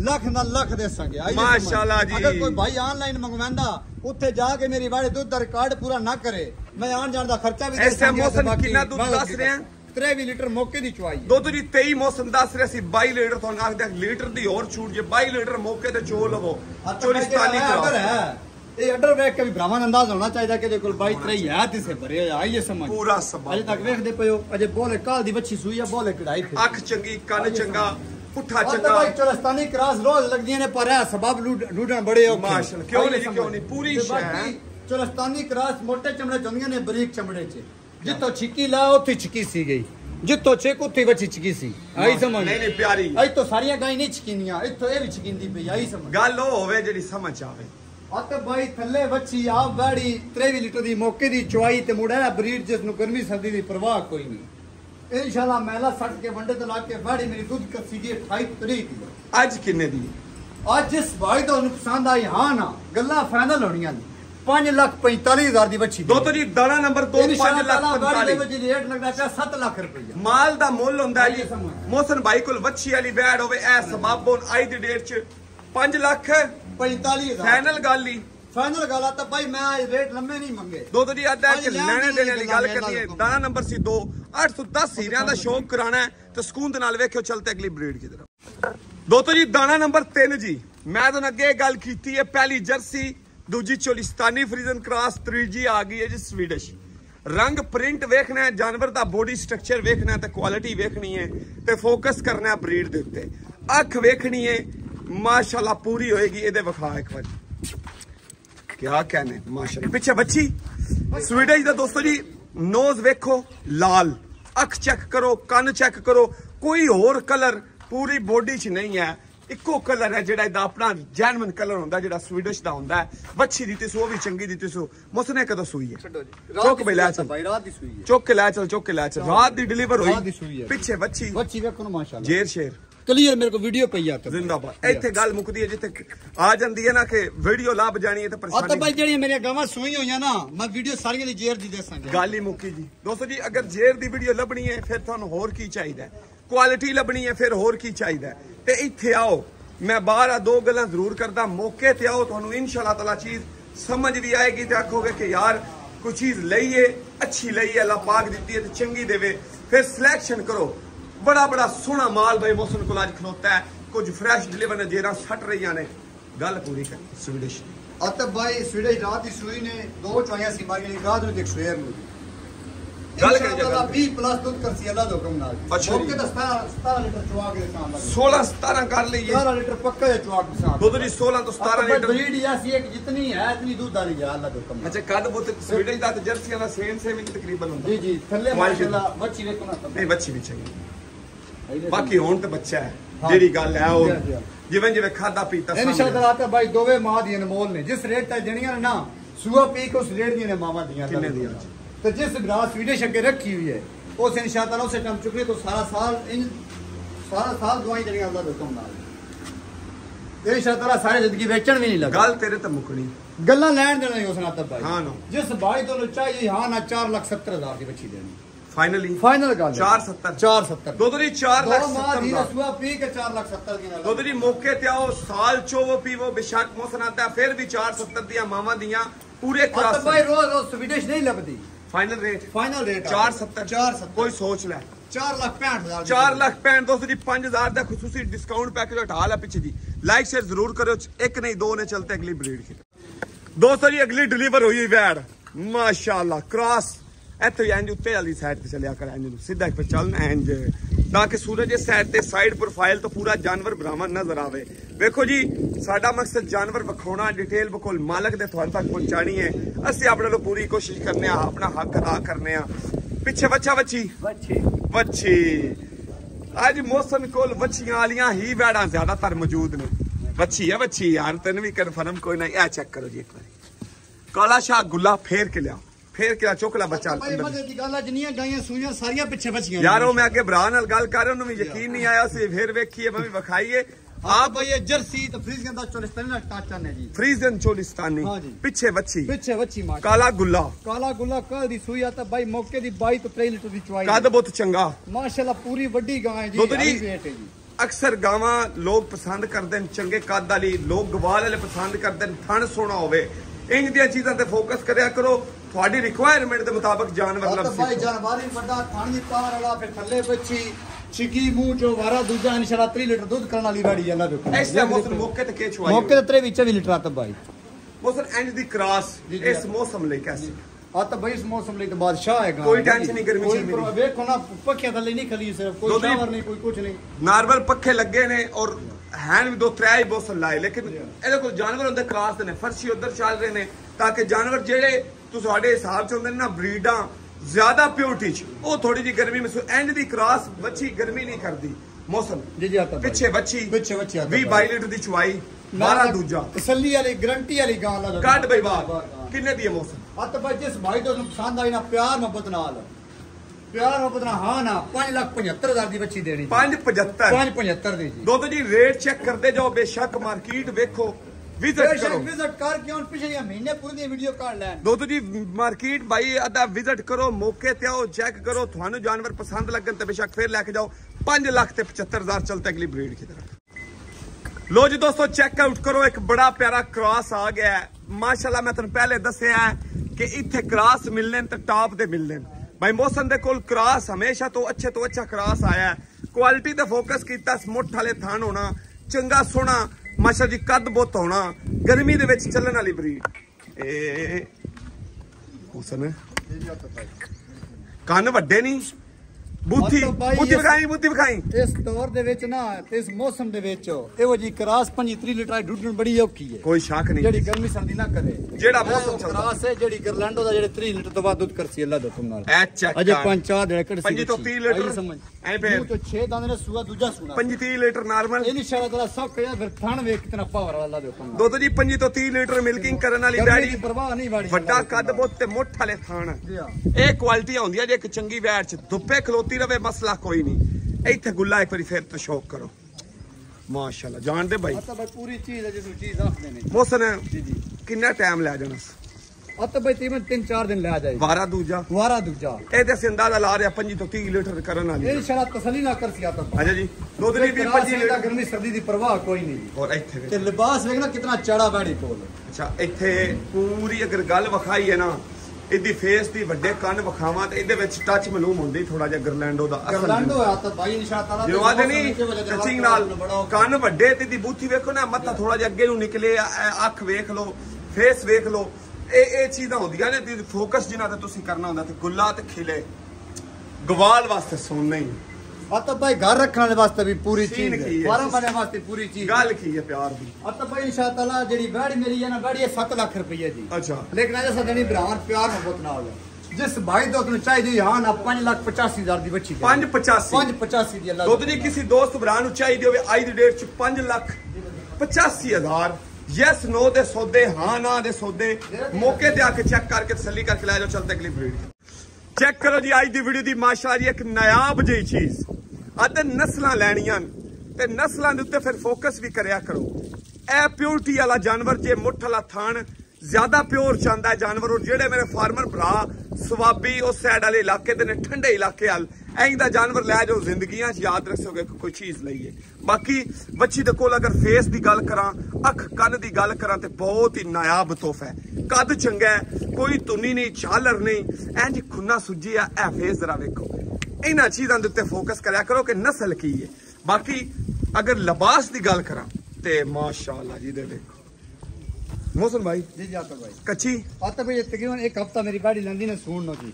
ਲੱਖ ਨਾਲ ਲੱਖ ਦੇ ਸੰਗੇ ਆਈ। ਮਾਸ਼ਾਅੱਲਾ ਜੀ। ਅਗਰ ਕੋਈ ਭਾਈ ਆਨਲਾਈਨ ਮੰਗਵਾਉਂਦਾ ਉੱਥੇ ਜਾ ਕੇ ਮੇਰੀ ਵਾੜੇ ਦੁੱਧ ਦਾ ਰਿਕਾਰਡ ਪੂਰਾ ਨਾ ਕਰੇ ਮੈਂ ਆਣ ਜਾਣ ਦਾ ਖਰਚਾ ਵੀ ਇਸ ਤੇ ਮੌਸਮ ਬਾਕੀ ਕਿੰਨਾ ਦੁੱਧ ਦੱਸ ਰਹੇ? 23 ਲੀਟਰ ਮੌਕੇ ਦੀ ਚੁਆਈ ਦੁੱਧ ਜੀ 23 ਮੌਸਮ ਦੱਸ ਰਿਹਾ ਸੀ 22 ਲੀਟਰ ਤੁਹਾਨੂੰ ਆਖਦੇ ਲੀਟਰ ਦੀ ਹੋਰ ਛੂਟ ਜੇ 22 ਲੀਟਰ ਮੌਕੇ ਤੇ ਚੋ ਲਵੋ ਚੋਲਿਸਤਾਨੀ ਅਡਰ ਕਰਾਓ। ਹੈ ਇਹ ਅਡਰ ਵੇਖ ਕੇ ਵੀ ਭਰਾਵਾਂ ਅੰਦਾਜ਼ ਹੋਣਾ ਚਾਹੀਦਾ ਕਿ ਇਹਦੇ ਕੋਲ 22 23 ਹੈ ਤੇ ਸੇ ਭਰੇ ਹੋਇਆ ਆਈਏ ਸਮਝ ਪੂਰਾ ਸਬਾ ਅਜੇ ਤੱਕ ਵੇਖਦੇ ਪਇਓ ਅਜੇ ਬੋਲੇ ਕਾਲ ਦੀ ਬੱਚੀ ਸੂਈ ਆ ਬੋਲੇ ਕਢਾਈ ਫਿਰ ਅੱਖ ਚੰਗੀ ਕੰਨ ਚੰਗਾ ਪੁੱਠਾ ਤਾਂ ਚੰਗਾ। ਭਾਈ ਚਲਸਤਾਨੀ ਕ੍ਰਾਸ ਰੋਜ਼ ਲੱਗਦੀਆਂ ਨੇ ਪਰ ਇਹ ਸਬਬ ਲੂਡਣ ਬੜੇ ਔਖੇ ਨੇ। ਮਾਸ਼ਾਅੱਲਾ, ਕਿਉਂ ਨਹੀਂ ਜੀ, ਕਿਉਂ ਨਹੀਂ, ਪੂਰੀ ਤੇ ਸ਼ੈ ਬਾਕੀ ਹੈ। ਚਲਸਤਾਨੀ ਕ੍ਰਾਸ ਮੋਟੇ ਚਮੜੇ ਚੰਗੀਆਂ ਨੇ ਬਰੀਕ ਚਮੜੇ 'ਚ। ਜਿੱਥੋਂ ਛਿੱਕੀ ਲਾ ਉੱਥੇ ਛਿੱਕੀ ਸੀ ਗਈ। ਜਿੱਥੋਂ ਛੇਕ ਉੱਥੇ ਬੱਚੀ ਛਿੱਕੀ ਸੀ। ਆਈ ਸਮਝ। ਨਹੀਂ ਨਹੀਂ ਪਿਆਰੀ। ਆਈ ਤੋਂ ਸਾਰੀਆਂ ਗਾਈ ਨਹੀਂ ਛਿਕੀਆਂ। ਇੱਥੋਂ ਇਹ ਵੀ ਛਿਕਿੰਦੀ ਪਈ ਆਈ ਸਮਝ। ਗੱਲ ਉਹ ਹੋਵੇ ਜਿਹੜੀ ਸਮਝ ਆਵੇ। ਅੱਤ ਬਾਈ ਥੱਲੇ ਬੱਚੀ ਆ ਬੜੀ 23 ਲੀਟਰ ਦੀ ਮੌਕੇ ਦੀ ਚੁਆਈ ਤੇ ਮੁੜਾ ਬਰੀਡ ਜਿਸ ਨੂੰ ਗਰਮੀ ਸਰਦੀ ਦੀ ਪਰਵਾਹ ਕੋਈ ਨਹੀਂ। ਇਨਸ਼ਾਅੱਲਾ ਮੈਲਾ ਸੱਟ ਕੇ ਵੰਡੇ ਤੋਂ ਲਾ ਕੇ ਬੜੀ ਮੇਰੀ ਦੁੱਧ ਕੱਸੀ ਦੀ 28 ਤਰੀਕ ਦੀ। ਅੱਜ ਕਿੰਨੇ ਦੀ? ਅੱਜ ਇਸ ਭਾਈ ਤੋਂ ਨੂੰ ਪਸੰਦ ਆਈ ਹਾਂ ਨਾ ਗੱਲਾਂ ਫਾਈਨਲ ਹੋਣੀਆਂ ਨੇ। 5 ਲੱਖ 45 ਹਜ਼ਾਰ ਦੀ ਬੱਚੀ ਦੋ ਤੋਂ ਜੀ ਦਾਣਾ ਨੰਬਰ 2 5 ਲੱਖ ਦੇ 45 ਵਿੱਚ ਰੇਟ ਲੱਗਦਾ ਪਿਆ 7 ਲੱਖ ਰੁਪਈਆ। ਮਾਲ ਦਾ ਮੁੱਲ ਹੁੰਦਾ ਜੀ। ਮੋਹਸਨ ਭਾਈ ਕੋਲ ਵੱਛੀ ਵਾਲੀ ਵੈੜ ਹੋਵੇ ਐ ਸਬਾਬੋਂ ਅੱਜ ਦੀ ਡੇਟ 'ਚ 5 ਲੱਖ। 45 ਹਜ਼ਾਰ। ਫਾਈਨਲ ਗੱਲ ਹੀ ਫਾਈਨਲ ਗੱਲ ਆ ਤਾਂ ਭਾਈ ਮੈਂ ਰੇਟ ਲੰਮੇ ਨਹੀਂ ਮੰਗੇ। ਦੋ ਤੋਂ ਜੀ ਅੱਧਾ ਅੱਜ ਇੱਕ ਲੈਣ ਦੀ ਦੇਣੇ ਵਾਲੀ ਗੱਲ ਨੇ ਦਾਣਾ ਨੰਬਰ ਸੀ 2 810 ਹੀਰਿਆਂ ਦਾ ਸ਼ੌਕ ਕਰਾਣਾ ਤੇ ਸਕੂਨ ਦੇ ਨਾਲ ਵੇਖਿਓ ਚਲਤੇ ਅਗਲੀ ਬਰੀਡ ਕੀ ਤਰ੍ਹਾਂ। ਦੋ ਤੋਂ ਜੀ ਦਾਣਾ ਨੰਬਰ 3 ਜੀ। ਮੈਂ ਤੁਹਾਨੂੰ ਅੱਗੇ ਗੱਲ ਕੀਤੀ ਹੈ ਪਹਿਲੀ ਜਰਸੀ ਦੂਜੀ ਚੋਲਿਸਤਾਨੀ ਫਰੀਜ਼ਨ ਕ੍ਰਾਸ ਤੀਜੀ ਆ ਗਈ ਹੈ ਜੀ ਸਵੀਡਿਸ਼। ਰੰਗ ਪ੍ਰਿੰਟ ਵੇਖਣਾ ਹੈ, ਜਾਨਵਰ ਦਾ ਬੋਡੀ ਸਟਰਕਚਰ ਵੇਖਣਾ ਤੇ ਕੁਆਲਿਟੀ ਵੇਖਣੀ ਹੈ ਤੇ ਫੋਕਸ ਕਰਨਾ ਹੈ ਬਰੀਡ ਦੇ ਉੱਤੇ। ਅੱਖ ਵੇਖਣੀ ਹੈ, ਮਾਸ਼ਾਅੱਲਾ ਪੂਰੀ ਹੋਏਗੀ, ਇਹਦੇ ਵਿਖਾ ਇੱਕ ਵਾਰ। ਕੀ ਕਹਨੇ ਮਾਸ਼ਾਅੱਲਾ। ਪਿੱਛੇ ਬੱਚੀ, ਸਵੀਡਿਸ਼ ਦਾ ਦੋਸਤੋ ਜੀ ਨੋਜ਼ ਵੇਖੋ, ਲਾਲ। ਅੱਖ ਚੈੱਕ ਕਰੋ, ਕੰਨ ਚੈੱਕ ਕਰੋ, ਕੋਈ ਹੋਰ ਕਲਰ ਪੂਰੀ ਬੋਡੀ 'ਚ ਨਹੀਂ ਹੈ। ਇੱਕੋ ਕਲਰ ਹੈ ਜਿਹੜਾ ਇਹਦਾ ਆਪਣਾ ਜੈਨੂਇਨ ਕਲਰ ਹੁੰਦਾ ਜਿਹੜਾ ਸਵੀਡਿਸ਼ ਦਾ ਹੁੰਦਾ ਬੱਚੀ ਦੀ ਤੇ ਸੋ ਵੀ ਚੰਗੀ ਦੀ ਤੇ ਸੋ। ਮੁਸਨੇ ਕਦੋਂ ਸੂਈ ਹੈ? ਛੱਡੋ ਜੀ। ਚੁੱਕ ਬਈ ਲੈ ਚੱਲ। ਰਾਤ ਦੀ ਸੂਈ ਹੈ। ਚੁੱਕ ਕੇ ਲੈ ਚੱਲ ਚੁੱਕ ਕੇ ਲੈ ਚੱਲ। ਰਾਤ ਦੀ ਡਿਲੀਵਰ ਸੂਈ ਹੋਈ। ਪਿੱਛੇ ਬੱਚੀ ਬੱਚੀ ਵੇਖੋ ਨਾ ਮਾਸ਼ਾਅੱਲਾ। ਜੇਰ ਸ਼ੇਰ। ਕਲੀਅਰ ਮੇਰੇ ਕੋ ਵੀਡੀਓ ਪਈ ਆ ਤੇ ਜ਼ਿੰਦਾਬਾਦ। ਇੱਥੇ ਗੱਲ ਮੁੱਕਦੀ ਹੈ ਜਿੱਥੇ ਆ ਜਾਂਦੀ ਹੈ ਨਾ ਕਿ ਵੀਡੀਓ ਲੱਭ ਜਾਣੀ ਹੈ ਤੇ ਆ ਤਾਂ ਪਰੇਸ਼ਾਨੀ ਭਾਈ ਜਿਹੜੀਆਂ ਮੇਰੀਆਂ ਗਾਵਾਂ ਸੂਈਆਂ ਹੋਈਆਂ ਨਾ ਮੈਂ ਵੀਡੀਓ ਸਾਰੀਆਂ ਦੀ ਜੇਰ ਦੀ ਦੱਸਾਂਗਾ। ਗੱਲ ਹੀ ਮੁੱਕੀ ਜੀ। ਦੋਸਤੋ ਜੀ ਅਗਰ ਜੇਰ ਦੀ ਵੀਡੀਓ ਲੱਭਣੀ ਹੈ ਫਿਰ ਤੁਹਾਨੂੰ ਹੋਰ ਕੀ ਚਾਹੀਦਾ ਕੁਆਲਿਟੀ ਲੱਭਣੀ ਹੈ, ਫਿਰ ਹੋਰ ਕੀ ਚਾਹੀਦਾ ਹੈ? ਤੇ ਇੱਥੇ ਆਓ। ਮੈਂ ਬਾਹਰ ਆ, ਦੋ ਗੱਲਾਂ ਜ਼ਰੂਰ ਕਰਦਾ। ਮੌਕੇ ਤੇ ਆਓ, ਤੁਹਾਨੂੰ ਇਨਸ਼ਾਅੱਲਾ ਤਾਲਾ ਚੀਜ਼ ਸਮਝ ਵੀ ਆਏਗੀ ਤੇ ਆਖੋਗੇ ਕਿ ਯਾਰ, ਕੋਈ ਚੀਜ਼ ਲਈਏ, ਅੱਛੀ ਲਈਏ ਅੱਲਾ ਪਾਕ ਦਿੱਤੀ ਹੈ ਤੇ ਚੰਗੀ ਦੇਵੇ। ਫਿਰ ਸਿਲੈਕਸ਼ਨ ਕਰੋ। ਬੜਾ ਬੜਾ ਸੋਹਣਾ ਮਾਲ ਬਈ ਮੌਸਮ ਕੋਲ ਅੱਜ ਖਲੋਤਾ ਹੈ। ਕੁਝ ਫਰੈਸ਼ ਡਿਲੀਵਰ ਨੇ, ਜੇਰਾਂ ਸੱਟ ਰਹੀਆਂ ਨੇ। ਗੱਲ ਪੂਰੀ ਕਰ, ਸਵੀਡਿਸ਼ ਆ ਤਾਂ ਭਾਈ ਸਵੇਰੇ ਰਾਤ ਦੀ ਸੂਈ ਨੇ, ਦੋ ਚੁਆਈਆਂ ਸੀ ਮਾਰੀਆਂ ਨੇ ਨੂੰ ਦੇਖ ਸਵੇਰ ਨੂੰ। ਗੱਲ ਗੱਲ ਕਰੀ ਜਾ, ਕਰੀ ਗੱਲ। ਕਰੀ। 20 ਪਲੱਸ ਦੁੱਧ ਕਰਸੀ ਅੱਲਾ ਦੇ ਹੁਕਮ ਨਾਲ ਅੱਛਾ ਜੀ। ਮੌਕੇ ਦਾ 17 17 ਲੀਟਰ ਚੁਆ ਕੇ ਸਾਂ ਲੱਗ 16 17 ਕਰ ਲਈਏ। 17 ਲੀਟਰ ਪੱਕਾ ਹੈ ਚੁਆ ਕੇ ਸਾਂ ਦੁੱਧ ਦੀ 16 ਤੋਂ 17 ਲੀਟਰ। ਬਰੀਡ ਐਸੀ ਹੈ ਕਿ ਜਿਤਨੀ ਹੈ ਇਤਨੀ ਦੁੱਧ ਵਾਲੀ ਹੈ ਅੱਲਾ ਦੇ ਹੁਕਮ ਨਾਲ ਅੱਛਾ ਕੱਦ ਬੁੱਤ ਸਵੀਡਨ ਦਾ ਤੇ ਜਰਸੀਆਂ ਦਾ ਸੇਮ ਸੇਮ ਹੀ ਤਕਰੀਬਨ ਹੁੰਦਾ। ਜੀ ਜੀ ਥੱਲੇ ਕੁਆਲਿਟੀ। ਮਾਸ਼ਾਅੱਲਾ ਬੱਚੀ ਵੇਖੋ ਨਾ ਨਹੀਂ ਬੱਚੀ ਵੀ ਚਾਹੀਦੀ ਬਾਕੀ ਹੁਣ ਤੇ ਬੱਚਾ ਹੈ। ਜਿਹੜੀ ਗੱਲ ਹੈ ਉਹ। ਜਿਵੇਂ ਜਿਵੇਂ ਖਾਦਾ ਪੀਤਾ ਇਨਸ਼ਾ ਸਾਹਮਣੇ। ਅੱਲਾਹ ਤਾਂ ਭਾਈ ਦੋਵੇਂ ਮਾਂ ਦੀਆਂ ਅਨਮੋਲ ਨੇ। ਜਿਸ ਰੇਟ ਤੇ ਦੇਣੀਆਂ ਨੇ ਨਾ ਸੂਆ ਪੀ ਕੇ ਉਸ ਰੇਟ ਦੀਆਂ ਨੇ ਮਾਵਾਂ ਦੀਆਂ ਕਿੰਨੇ ਦੀਆਂ? ਤੇ ਜਿਸ ਬਰਾ ਸਵੀਡਿਸ਼ ਅੱਗੇ ਰੱਖੀ ਹੋਈ ਹੈ ਉਸ ਇਨਸ਼ਾ ਅੱਲਾਹ ਉਸੇ ਟਾਈਮ ਚੁੱਕੇ तो ਸਾਰਾ ਸਾਲ ਇਨ ਸਾਰਾ ਸਾਲ ਦਵਾਈ ਦੇਣੀਆਂ ਅੱਲਾਹ ਦੇ ਹੁਕਮ ਨਾਲ ਇਹ ਸ਼ਰਤਾਂ ਸਾਰੇ ਜ਼ਿੰਦਗੀ ਵੇਚਣ ਵੀ ਨਹੀਂ ਲੱਗਾ। ਗੱਲ ਤੇਰੇ ਤੇ ਮੁੱਕਣੀ। ਗੱਲਾਂ ਲੈਣ ਦੇਣਾ ਨਹੀਂ ਉਸ ਨਾਲ ਤਾਂ ਭਾਈ ਹਾਂ ਨਾ। ਜਿਸ ਬਾਈ ਤੋਂ ਚਾਹੀਦੀ ਹਾਂ ਨਾ 4 ਲੱਖ 70 ਹਜ਼ਾਰ ਦੀ ਬੱਚੀ ਦੇਣੀ। ਫਾਈਨਲੀ ਫਾਈਨਲ ਗੱਲ 470 470 ਦੁੱਧ ਦੀ 4 ਲੱਖ ਦੋ ਮਾਹ 70 ਦੀ ਰਸੂਆ ਪੀ ਕੇ 4 ਲੱਖ 70 ਦੀ ਨਾਲ ਦੁੱਧ ਦੀ ਮੌਕੇ ਤੇ ਆਓ ਸਾਲ ਚੋਵੋ ਪੀਵੋ ਬਿਸ਼ੱਕ ਮੌਸਮ ਆਤਾ ਹੈ, ਫਿਰ ਵੀ 470 ਦੀਆਂ ਮਾਵਾਂ ਦੀਆਂ ਪੂਰੇ ਕਲਾਸ ਭਾਈ ਰੋਜ਼ ਰੋਜ਼ ਸਵੀਡਿਸ਼ ਨਹੀਂ ਲੱਭਦੀ। ਫਾਈਨਲ ਰੇਟ ਫਾਈਨਲ ਰੇਟ 470 470 ਕੋਈ ਸੋਚ ਲੈ। 4 ਲੱਖ 65 ਹਜ਼ਾਰ ਦੀ 4 ਲੱਖ 65 ਦੋਸਤੋ ਜੀ 5000 ਦਾ ਖਸੂਸੀ ਡਿਸਕਾਊਂਟ ਪੈਕੇਜ ਉਠਾ ਲਿਆ ਪਿੱਛੇ ਜੀ। ਲਾਈਕ ਸ਼ੇਅਰ ਜ਼ਰੂਰ ਕਰਿਓ। ਇੱਕ ਨਹੀਂ ਦੋ ਨੇ ਚਲਤੇ ਅਗਲੀ ਬਰੀਡ ਕੀ ਦੋਸਤੋ ਜੀ ਅਗਲੀ ਡਿਲੀਵਰ ਹੋਈ ਵੈੜ। ਮਾਸ਼ਾਅੱਲਾ ਕ੍ਰਾਸ ਇੱਥੇ ਹੀ ਇੰਜ ਉੱਤੇ ਵਾਲੀ ਸਾਈਡ ਤੇ ਚੱਲਿਆ ਕਰ ਇੰਜ ਨੂੰ। ਸਿੱਧਾ ਇੱਕ ਚੱਲਣਾ ਇੰਜ। ਤਾਂ ਕਿ ਸੂਰਜ ਇਸ ਸਾਈਡ ਤੇ ਸਾਈਡ ਪ੍ਰੋਫਾਈਲ ਤੋਂ ਪੂਰਾ ਜਾਨਵਰ ਬਰਾਮਦ ਨਜ਼ਰ ਆਵੇ। ਵੇਖੋ ਜੀ ਸਾਡਾ ਮਕਸਦ ਜਾਨਵਰ ਵਿਖਾਉਣਾ ਡਿਟੇਲ ਬਕੋਲ ਮਾਲਕ ਦੇ ਤੁਹਾਡੇ ਤੱਕ ਪਹੁੰਚਾਣੀ ਹੈ। ਅਸੀਂ ਆਪਣੇ ਵੱਲੋਂ ਪੂਰੀ ਕੋਸ਼ਿਸ਼ ਕਰਨੇ ਆ ਆਪਣਾ ਹੱਕ ਅਦਾ ਕਰਨੇ ਆ ਪਿੱਛੇ ਬੱਚਾ ਬੱਚੀ ਬੱਚੇ ਅੱਜ ਮੌਸਮ ਕੋਲ ਵੱਛੀਆਂ ਵਾਲੀਆਂ ਹੀ ਵੈੜਾਂ ਜ਼ਿਆਦਾਤਰ ਮੌਜੂਦ ਨੇ। ਵੱਛੀ ਹੈ ਵੱਛੀ ਯਾਰ ਤੈਨੂੰ ਵੀ ਕਨਫਰਮ ਕੋਈ ਨਹੀਂ। ਇਹ ਚੈੱਕ ਕਰੋ ਜੀ ਇੱਕ ਵਾਰੀ। ਕਾਲਾ ਸ਼ਾਹ ਗੁੱਲਾ ਫੇਰ ਕੇ ਲਿਆ ਫੇਰ ਕੇ ਲਿਆ ਚੁੱਕ ਬੱਚਾ ਅੰਦਰ ਦੀ ਗੱਲ ਆ ਜਿੰਨੀਆਂ ਗਾਈਆਂ ਸੂਈਆਂ ਸਾਰੀਆਂ ਪਿੱਛੇ ਬੱਚੀਆਂ ਯਾਰ ਉਹ ਮੈਂ ਅੱਗੇ ਭਰਾ ਨਾਲ ਗੱਲ ਕਰ ਰਿਹਾ ਉਹਨੂੰ ਵੀ ਯਕੀਨ ਨਹੀਂ ਆਇਆ ਸੀ ਫੇਰ ਵੇਖੀਏ ਮੈਂ ਵੀ ਵਿਖਾਈਏ। ਆਪ ਇਹ ਜਰਸੀ ਤੇ ਫਰੀਜ਼ਨ ਦਾ ਚੋਲਿਸਤਾਨੀ ਨਾਲ ਟਾਚਾ ਨੇ ਜੀ। ਫਰੀਜ਼ਨ ਚੋਲਿਸਤਾਨੀ ਹਾਂ। ਪਿੱਛੇ ਵੱਛੀ। ਪਿੱਛੇ ਬੱਚੀ ਮਾਰ। ਕਾਲਾ ਗੁੱਲਾ। ਕਾਲਾ ਗੁੱਲਾ ਕੱਲ ਦੀ ਸੂਈ ਆ ਤਾਂ ਬਾਈ ਮੌਕੇ ਦੀ 22 ਤੋਂ 23 ਲੀਟਰ ਦੀ ਚੁਆਈ ਕੱਦ ਬਹੁਤ ਚੰਗਾ। ਮਾਸ਼ਾਅੱਲਾ ਪੂਰੀ ਵੱਡੀ ਗਾਂ ਹੈ ਜੀ ਦੁੱਧ ਹੈ ਜੀ। ਅਕਸਰ ਗਾਵਾਂ ਲੋਕ ਪਸੰਦ ਕਰਦੇ ਨੇ ਚੰਗੇ ਕੱਦ ਵਾਲੀ ਲੋਕ ਗਵਾਲ ਵਾਲੇ ਪਸੰਦ ਕਰਦੇ ਨੇ ਥਣ ਸੋਹਣਾ ਹੋਵੇ। ਇੰਜ ਦੀਆਂ ਚੀਜ਼ਾਂ ਤੇ ਫੋਕਸ ਕਰਿਆ ਕਰੋ ਤੁਹਾਡੀ ਰਿਕੁਆਇਰਮੈਂਟ ਦੇ ਮੁਤਾਬਕ ਜਾਨਵਰ ਲੱਭ ਸਿੱਖੋ। ਜਾਨਵਾਰੀ ਵੱਡਾ ਥਣ ਦੀ ਪਾਰ ਵਾਲਾ ਫਿਰ ਥੱਲੇ ਬੱਚੀ ਚਿੱਗੀ ਮੂੰਹ ਚੋਂ ਵਾਰਾ ਦੂਜਾ ਇਨਸ਼ਾਅੱਲਾ 3 ਲੀਟਰ ਦੁੱਧ ਕਰਨ ਵਾਲੀ ਵਾੜੀ ਜਾਂਦਾ ਵੇਖੋ ਇਸ ਟਾਈਮ ਮੌਸਮ ਮੌਕੇ ਤੇ ਕੇ ਚੁਆਈ ਮੌਕੇ ਤੇ ਵਿੱਚ ਵੀ ਲੀਟਰ ਆ ਤਾਂ ਬਾਈ। ਮੌਸਮ ਇੰਜ ਦੀ ਕ੍ਰਾਸ। ਇਸ ਮੌਸਮ ਲਈ ਕੈਸੀ ਆ ਤਾਂ ਬਾਈ ਇਸ ਮੌਸਮ ਲਈ ਤਾਂ ਬਾਦਸ਼ਾਹ ਹੈ ਗਾਂ ਕੋਈ ਟੈਨਸ਼ਨ ਨਹੀਂ ਗਰਮੀ ਚ ਮੇਰੀ। ਵੇਖੋ ਨਾ ਪੱਖਿਆਂ ਥੱਲੇ ਨਹੀਂ ਖਲੀ ਸਿਰਫ ਕੋਈ ਦੀ- ਸ਼ਾਵਰ ਨਹੀਂ ਕੋਈ ਕੁਝ ਨਹੀਂ। ਨਾਰਮਲ ਪੱਖੇ ਲੱਗੇ ਨੇ ਔਰ ਹੈਂਡ ਵੀ ਦੋ ਤਰੇ ਹੀ ਬੋਸਲ ਲਾਏ ਲੇਕਿਨ ਇਹਦੇ ਕੋਲ ਜਾਨਵਰ ਹੁੰਦੇ ਕ੍ਰਾਸ ਦੇ ਨੇ ਫਰਸ਼ੀ ਉਧਰ ਚੱਲ ਰਹੇ ਨੇ ਤਾਂ ਕਿ ਜਾਨਵਰ ਜਿਹੜੇ ਤੁਹਾਡੇ ਹਿਸਾਬ ਚ ਹੁੰਦੇ ਨੇ ਨਾ ਬਰੀਡਾਂ ਜ਼ਿਆਦਾ ਪਿਓਰਟੀ ਚ। ਉਹ ਥੋੜੀ ਜੀ ਗਰਮੀ ਮਹਿਸੂਸ ਇੰਜ ਦੀ ਕ੍ਰਾਸ ਬੱਚੀ ਗਰਮੀ ਨਹੀਂ ਕਰਦੀ। ਮੌਸਮ। ਜੀ ਜੀ ਆ ਤਾਂ ਬਾਈ। ਪਿੱਛੇ ਬੱਚੀ ਪਿੱਛੇ ਬੱਚੀ ਆ ਤਾਂ 20 ਬਾਈ। 22 ਲੀਟਰ ਦੀ ਮਾਰਾ ਤਾਂ ਦੂਜਾ। ਤਸੱਲੀ ਵਾਲੀ ਗਰੰਟੀ ਵਾਲੀ ਗਾਂ ਲਾ ਕੱਢ ਬਈ ਬਾਹਰ। ਕਿੰਨੇ ਦੀ ਹੈ ਮੌਸਮ? ਆ ਤਾਂ ਬਾਈ ਜਿਸ ਭਾਈ ਤੋਂ ਪਸੰਦ ਆਈ ਨਾ ਪਿਆਰ ਮੁਹੱਬਤ ਨਾਲ। ਪਿਆਰ ਮੁਹੱਬਤ ਨਾਲ ਹਾਂ ਨਾ 5 ਲੱਖ 75 ਹਜ਼ਾਰ ਦੀ ਬੱਚੀ ਦੇਣੀ 575 5 75 ਦੀ ਜੀ। ਦੁੱਧ ਜੀ ਰੇਟ ਚੈੱਕ ਕਰਦੇ ਜਾਓ ਬੇਸ਼ੱਕ ਮਾਰਕੀਟ ਵੇਖੋ। ਵਿਜ਼ਿਟ ਕਰੋ ਵਿਜ਼ਿਟ ਕਰਕੇ ਹੁਣ ਪਿਛਲੇ ਮਹੀਨੇ ਪੂਰੀ ਵੀਡੀਓ ਕਰ ਲੈਣ ਦੋਸਤੋ ਜੀ ਮਾਰਕੀਟ ਭਾਈ ਅਦਾ ਵਿਜ਼ਿਟ ਕਰੋ ਮੌਕੇ ਤੇ ਆਓ ਚੈੱਕ ਕਰੋ ਤੁਹਾਨੂੰ ਜਾਨਵਰ ਪਸੰਦ ਲੱਗਣ ਤੇ ਬੇਸ਼ੱਕ ਫੇਰ ਲੈ ਕੇ ਜਾਓ 5 ਲੱਖ ਤੇ 75000 ਚਲਤੇ ਅਗਲੀ ਬਰੀਡ ਕੀ ਤਰਫ ਲੋ ਜੀ ਦੋਸਤੋ ਚੈੱਕ ਆਊਟ ਕਰੋ ਇੱਕ ਬੜਾ ਪਿਆਰਾ ਕ੍ਰਾਸ ਆ ਗਿਆ ਮਾਸ਼ਾਅੱਲਾ ਮੈਂ ਤੁਹਾਨੂੰ ਪਹਿਲੇ ਦੱਸਿਆ ਕਿ ਇੱਥੇ ਕ੍ਰਾਸ ਮਿਲਣੇ ਤੇ ਟਾਪ ਦੇ ਮਿਲਣੇ ਭਾਈ ਮੌਸਮ ਦੇ ਕੋਲ ਕ੍ਰਾਸ ਹਮੇਸ਼ਾ ਤੋਂ ਅੱਛੇ ਤੋਂ ਅੱਛਾ ਕ੍ਰਾਸ ਆਇਆ ਕੁਆਲਿਟੀ ਤੇ ਫੋਕਸ ਕੀਤਾ ਸਮੁੱਠ ਵਾਲੇ ਥਾਣ ਹੋਣਾ ਚੰਗਾ ਸੋਹਣਾ ਮਾਸ਼ਾ ਜੀ, ਕੱਦ ਬੁੱਤ ਹੋਣਾ ਗਰਮੀ ਦੇ ਵਿੱਚ ਚੱਲਣ ਵਾਲੀ ਬਰੀਡ। ਇਹ ਹੁਸਨ ਕੰਨ ਵੱਡੇ ਨਹੀਂ ਬੁੱਧੀ ਬੁੱਧੀ ਵਿਖਾਈ ਬੁੱਧੀ ਵਿਖਾਈ। ਇਸ ਦੌਰ ਦੇ ਵਿੱਚ ਨਾ ਇਸ ਮੌਸਮ ਦੇ ਵਿੱਚ ਇਹੋ ਜੀ ਕਰਾਸ 25 ਲੀਟਰ ਡੁੱਡਣ ਬੜੀ ਔਖੀ ਹੈ। ਕੋਈ ਸ਼ੱਕ ਨਹੀਂ। ਜਿਹੜੀ ਗਰਮੀ ਸਰਦੀ ਨਾ ਕਰੇ। ਜਿਹੜਾ ਮੌਸਮ ਚੱਲਦਾ। ਕਰਾਸ ਹੈ ਜਿਹੜੀ ਗਰਲੈਂਡੋ ਦਾ ਜਿਹੜੇ 3 ਲੀਟਰ ਤੋਂ ਬਾਅਦ ਦੁੱਧ ਕਰਸੀ ਅੱਲਾ ਦੇ ਹੁਕਮ ਨਾਲ। ਐ ਚੈੱਕ ਅਜੇ ਪੰਜ ਚਾਰ ਜਿਹੜੇ ਕੱਢ ਪੰਜੀ ਤੋਂ 30 ਲੀਟਰ। ਸਮਝ। ਐ ਫੇਰ। ਤੋਂ 6 ਦੰਦ ਨੇ ਸੂਆ ਦੂਜਾ ਸੁਣਾ। 25 30 ਲੀਟਰ ਨਾਰਮਲ। ਇਹ ਨਿਸ਼ਾਨਾ ਤੇਰਾ ਸਭ ਕਿਹਾ ਫਿਰ ਥਣ ਵੇਖ ਕਿਤਨਾ ਪਾਵਰ ਵਾਲਾ ਦੇ ਹੁਕਮ ਦੁੱਧ ਜੀ 25 ਤੋਂ 30 ਲੀਟਰ ਮਿਲਕਿੰਗ ਕਰਨ ਵਾਲੀ ਦੀ ਪਰਵਾਹ ਨਹੀਂ ਵਾੜੀ। ਵੱਡਾ ਕੱਦ ਬੁੱਤ ਤੇ ਮੁੱਠ ਵਾਲੇ ਥਾਣ। ਹਾਂ। ਇਹ ਕੁਆਲਿਟੀਆਂ ਹੁੰਦੀਆਂ ਜੇ ਇੱਕ ਚੰਗੀ ਵੈੜ ਚ ਦੁੱਪੇ ਖਲੋਤੀ ਰਵੇ ਮਸਲਾ ਕੋਈ ਨਹੀਂ। ਇੱਥੇ ਗੁੱਲਾ ਇੱਕ ਵਾਰੀ ਫੇਰ ਤੋਂ ਸ਼ੌਕ ਕਰੋ। ਮਾਸ਼ਾਅੱਲਾ ਜਾਣਦੇ ਭਾਈ ਆ ਤਾਂ ਬਈ ਪੂਰੀ ਚੀਜ਼ ਹੈ ਜਿਸ ਨੂੰ ਚੀਜ਼ ਰੱਖਦੇ ਨੇ। ਮੋਸਨ ਜੀ ਜੀ। ਕਿੰਨਾ ਟਾਈਮ ਲੈ ਜਾਣਾ ਆ ਤਾਂ ਬਈ ਤੀਮਨ 3-4 ਦਿਨ ਲੈ ਜਾਏ। ਵਾਰਾ ਦੂਜਾ। ਵਾਰਾ ਦੂਜਾ। ਇਹਦੇ ਅਸੀਂ ਅੰਦਾਜ਼ਾ ਲਾ ਰਿਹਾ 25 ਤੋਂ 30 ਲੀਟਰ ਕਰਨ ਵਾਲੀ। ਇਹ ਨਿਸ਼ਾਨਾ ਤਸੱਲੀ ਨਾ ਕਰ ਸਿਆ ਤਾਂ ਅੱਛਾ ਜੀ ਦੀ 20 25 ਲੀਟਰ। ਗਰਮੀ ਸਰਦੀ ਦੀ ਪਰਵਾਹ ਕੋਈ ਨਹੀਂ। ਔਰ ਇੱਥੇ। ਤੇ ਲਿਬਾਸ ਵੇਖਣਾ ਕਿਤਨਾ ਚੜਾ ਬਾੜੀ ਕੋਲ। ਅੱਛਾ ਇੱਥੇ ਪੂਰੀ ਅਗਰ ਗੱਲ ਵਿਖਾਈ ਹੈ ਨਾ ਇਹਦੀ ਫੇਸ ਦੀ ਵੱਡੇ ਕੰਨ ਵਿਖਾਵਾਂ ਤੇ ਇਹਦੇ ਵਿੱਚ ਟੱਚ ਮਲੂਮ ਹੁੰਦੀ ਥੋੜਾ ਜਿਹਾ ਗਰਲੈਂਡੋ ਦਾ ਅਸਲ ਗਰਲੈਂਡੋ ਆ ਤਾਂ ਬਾਈ ਨਿਸ਼ਾਨਾ ਤਾਲਾ ਜਿਹਨੂੰ ਆਦੇ ਨਹੀਂ ਟੱਚਿੰਗ ਨਾਲ ਕੰਨ ਵੱਡੇ ਤੇ ਦੀ ਬੂਥੀ ਵੇਖੋ ਨਾ ਮੱਥਾ ਥੋੜਾ ਜਿਹਾ ਅੱਗੇ ਨੂੰ ਨਿਕਲੇ ਅੱਖ ਵੇਖ ਲਓ ਫੇਸ ਵੇਖ ਲਓ। ਇਹ ਇਹ ਚੀਜ਼ਾਂ ਹੁੰਦੀਆਂ ਨੇ ਤੇ ਫੋਕਸ ਜਿਨ੍ਹਾਂ ਤੇ ਤੁਸੀਂ ਕਰਨਾ ਹੁੰਦਾ ਤੇ ਗੁੱਲਾ ਤੇ ਖਿਲੇ। ਗਵਾਲ ਵਾਸਤੇ ਸੋਨਾ ਹੀ। ਆ ਤਾਂ ਬਾਈ ਘਰ ਰੱਖਣ ਵਾਲੇ ਵਾਸਤੇ ਵੀ ਪੂਰੀ ਚੀਜ਼ ਹੈ? ਫਾਰਮ ਵਾਲੇ ਵਾਸਤੇ ਪੂਰੀ ਚੀਜ਼ ਗੱਲ ਕੀ ਹੈ ਪਿਆਰ ਦੀ? ਆ ਤਾਂ ਬਾਈ ਨਿਸ਼ਾਨਾ ਤਾਲਾ ਜਿਹੜੀ ਬਾੜੀ ਮੇਰੀ ਹੈ ਨਾ ਬਾੜੀ ਇਹ 7 ਲੱਖ ਰੁਪਏ ਦੀ। ਅੱਛਾ। ਲੇਕਿਨ ਅਜੇ ਸਦਣੀ ਭਰਾਵਾਂ ਪਿਆਰ ਮੁਹੱਬਤ ਨਾਲ। ਜਿਸ ਭਾਈ ਤੋਂ ਤੁਹਾਨੂੰ ਚਾਹੀਦੀ ਹਾਂ ਨਾ 5 ਲੱਖ 85 ਹਜ਼ਾਰ ਦੀ ਬੱਚੀ 585 585 ਦੀ ਅੱਲਾ ਦੁੱਧ ਦੀ ਕਿਸੇ ਦੋਸਤ ਭਰਾ ਨੂੰ ਚਾਹੀਦੀ ਹੋਵੇ ਅੱਜ ਦੀ ਡੇਟ ਚ 5 ਲੱਖ 85 ਹਜ਼ਾਰ। ਯੈਸ ਨੋ ਦੇ ਸੌਦੇ ਹਾਂ ਨਾ ਦੇ ਸੌਦੇ। ਮੌਕੇ ਤੇ ਆ ਕੇ ਚੈੱਕ ਕਰਕੇ ਤਸੱਲੀ ਕਰਕੇ ਲੈ ਜਾਓ ਚਲਤੇ ਅਗਲੀ ਵੀਡੀਓ ਚੈੱਕ ਕਰੋ ਜੀ ਅੱਜ ਦੀ ਵੀਡੀਓ ਦੀ ਮਾਸ਼ਾਅੱਲਾ ਜੀ ਇੱਕ ਨਾਇਆਬ ਜਿਹੀ ਚੀਜ਼। ਅਤੇ ਨਸਲਾਂ ਲੈਣੀਆਂ ਨੇ ਤੇ ਨਸਲਾਂ ਦੇ ਉੱਤੇ ਫਿਰ ਫੋਕਸ ਵੀ ਕਰਿਆ ਕਰੋ। ਇਹ ਪਿਓਰਟੀ ਵਾਲਾ ਜਾਨਵਰ ਜੇ ਮੁੱਠ ਵਾਲਾ ਥਣ ਜ਼ਿਆਦਾ ਪਿਓਰ ਚਾਹੁੰਦਾ ਜਾਨਵਰ ਔਰ ਜਿਹੜੇ ਮੇਰੇ ਫਾਰਮਰ ਭਰਾ, ਸਵਾਬੀ ਉਸ ਸਾਈਡ ਵਾਲੇ ਇਲਾਕੇ ਦੇ ਨੇ, ਠੰਡੇ ਇਲਾਕੇ ਹਲ ਐਂ ਦਾ ਜਾਨਵਰ ਲੈ ਜਾਓ, ਜ਼ਿੰਦਗੀਆਂ 'ਚ ਯਾਦ ਰੱਖੋਗੇ ਕੋਈ ਚੀਜ਼ ਲਈਏ ਬਾਕੀ ਬੱਚੀ ਦੇ ਕੋਲ ਅਗਰ ਫੇਸ ਦੀ ਗੱਲ ਕਰਾਂ, ਅੱਖ ਕੰਨ ਦੀ ਗੱਲ ਕਰਾਂ, ਤੇ ਬਹੁਤ ਹੀ ਨਾਇਆਬ ਤੋਹਫਾ ਹੈ। ਕੱਦ ਚੰਗਾ ਹੈ, ਕੋਈ ਤੁਨੀ ਨਹੀਂ ਚਾਲਰ ਨਹੀਂ, ਐਂ ਇੰਜ ਖੁੰਨਾ ਸੁੱਜੀ ਆ, ਇਹ ਫੇਸ ਜ਼ਰਾ ਵੇਖੋ। ਇਹਨਾਂ ਚੀਜ਼ਾਂ ਦੇ ਉੱਤੇ ਫੋਕਸ ਕਰਿਆ ਕਰੋ ਕਿ ਨਸਲ ਕੀ ਹੈ। ਬਾਕੀ ਅਗਰ ਲਿਬਾਸ ਦੀ ਗੱਲ ਕਰਾਂ ਤੇ ਮਾਸ਼ਾਅੱਲਾ ਜੀ ਦੇ ਦੇਖੋ। ਮੋਸਨ ਭਾਈ ਜੀ ਜਾਤਰ ਭਾਈ ਕੱਚੀ? ਹੱਤ ਭਈ ਤਕਰੀਬਨ ਇੱਕ ਹਫਤਾ ਮੇਰੀ ਬਾੜੀ ਲੰਦੀ ਨੇ ਸੂਣ ਨੋ ਜੀ।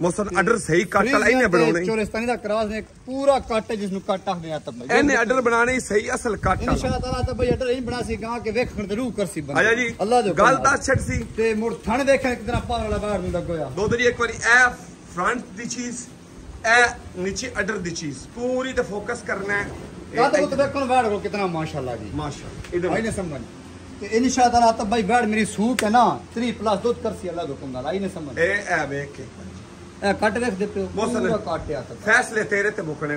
ਮੋਸਨ ਆਰਡਰ ਸਹੀ ਕੱਟ ਲਾਈ ਨੇ ਬਣਾਉਣੀ। ਚੋਰਸਤਾਨੀ ਦਾ ਕਰਾਸ ਨੇ ਪੂਰਾ ਕੱਟ ਜਿਸ ਨੂੰ ਕੱਟ ਆਖਦੇ ਆ ਤਬ ਇਹਨੇ ਆਰਡਰ ਬਣਾਣੇ ਸਹੀ ਅਸਲ ਕੱਟ ਇਨਸ਼ਾ ਅੱਲਾਹ ਤਾਲਾ ਭਾਈ ਆਰਡਰ ਇਹ ਬਣਾ ਸੀ ਗਾਂ ਕੇ ਵੇਖਣ ਤੇ ਰੂਹ ਕਰਸੀ ਬੰਦਾ। ਆਜਾ ਜੀ ਅੱਲਾਹ ਦੇ ਗੱਲ ਤਾਂ ਛੱਡ ਸੀ। ਤੇ ਮੁੜ ਥਣ ਇੱਕ ਤਰ੍ਹਾਂ ਪਾਰ ਵਾਲਾ ਬਾਹਰ ਨੂੰ ਲੱਗੋਇਆ ਦੋਦਰੀ ਇੱਕ ਵਾਰੀ ਐ ਫਰੰਟ ਦੀ ਚੀਜ਼ ਇਹ ਨੀਚੇ ਆਰਡਰ ਦੀ ਚੀਜ਼ ਪੂਰੀ ਤੇ ਫੋਕਸ ਕਰਨਾ ਹੈ। ਕਾ ਤਾਂ ਉਹ ਵੇਖਣ ਬਾਹਰ ਕੋ ਕਿਤਨਾ ਮਾਸ਼ਾਅੱਲਾ ਜੀ। ਮਾਸ਼ਾਅੱਲਾ ਭਾਈ ਇਧਰ ਨੇ ਸਮਝ। ਤੇ ਇਨਸ਼ਾ ਤਾਲਾ ਤਾਂ ਭਾਈ ਬਾਹਰ ਮੇਰੀ ਸੂਟ ਹੈ ਨਾ 3 ਪਲੱਸ ਦੁੱਧ ਕਰ ਸੀ ਅੱਲਾ ਦੇ ਹੁਕਮ ਨਾਲ ਆਈ ਨੇ ਸਮਝ। ਇਹ ਇਹ ਵੇਖ ਕੇ। ਇਹ ਕੱਟ ਵੇਖਦੇ ਪਿਓ ਮੌਸਮ ਪੂਰਾ ਕੱਟ ਆ। ਤਾਂ ਫੈਸਲੇ ਤੇਰੇ ਤੇ ਮੁਕਣੇ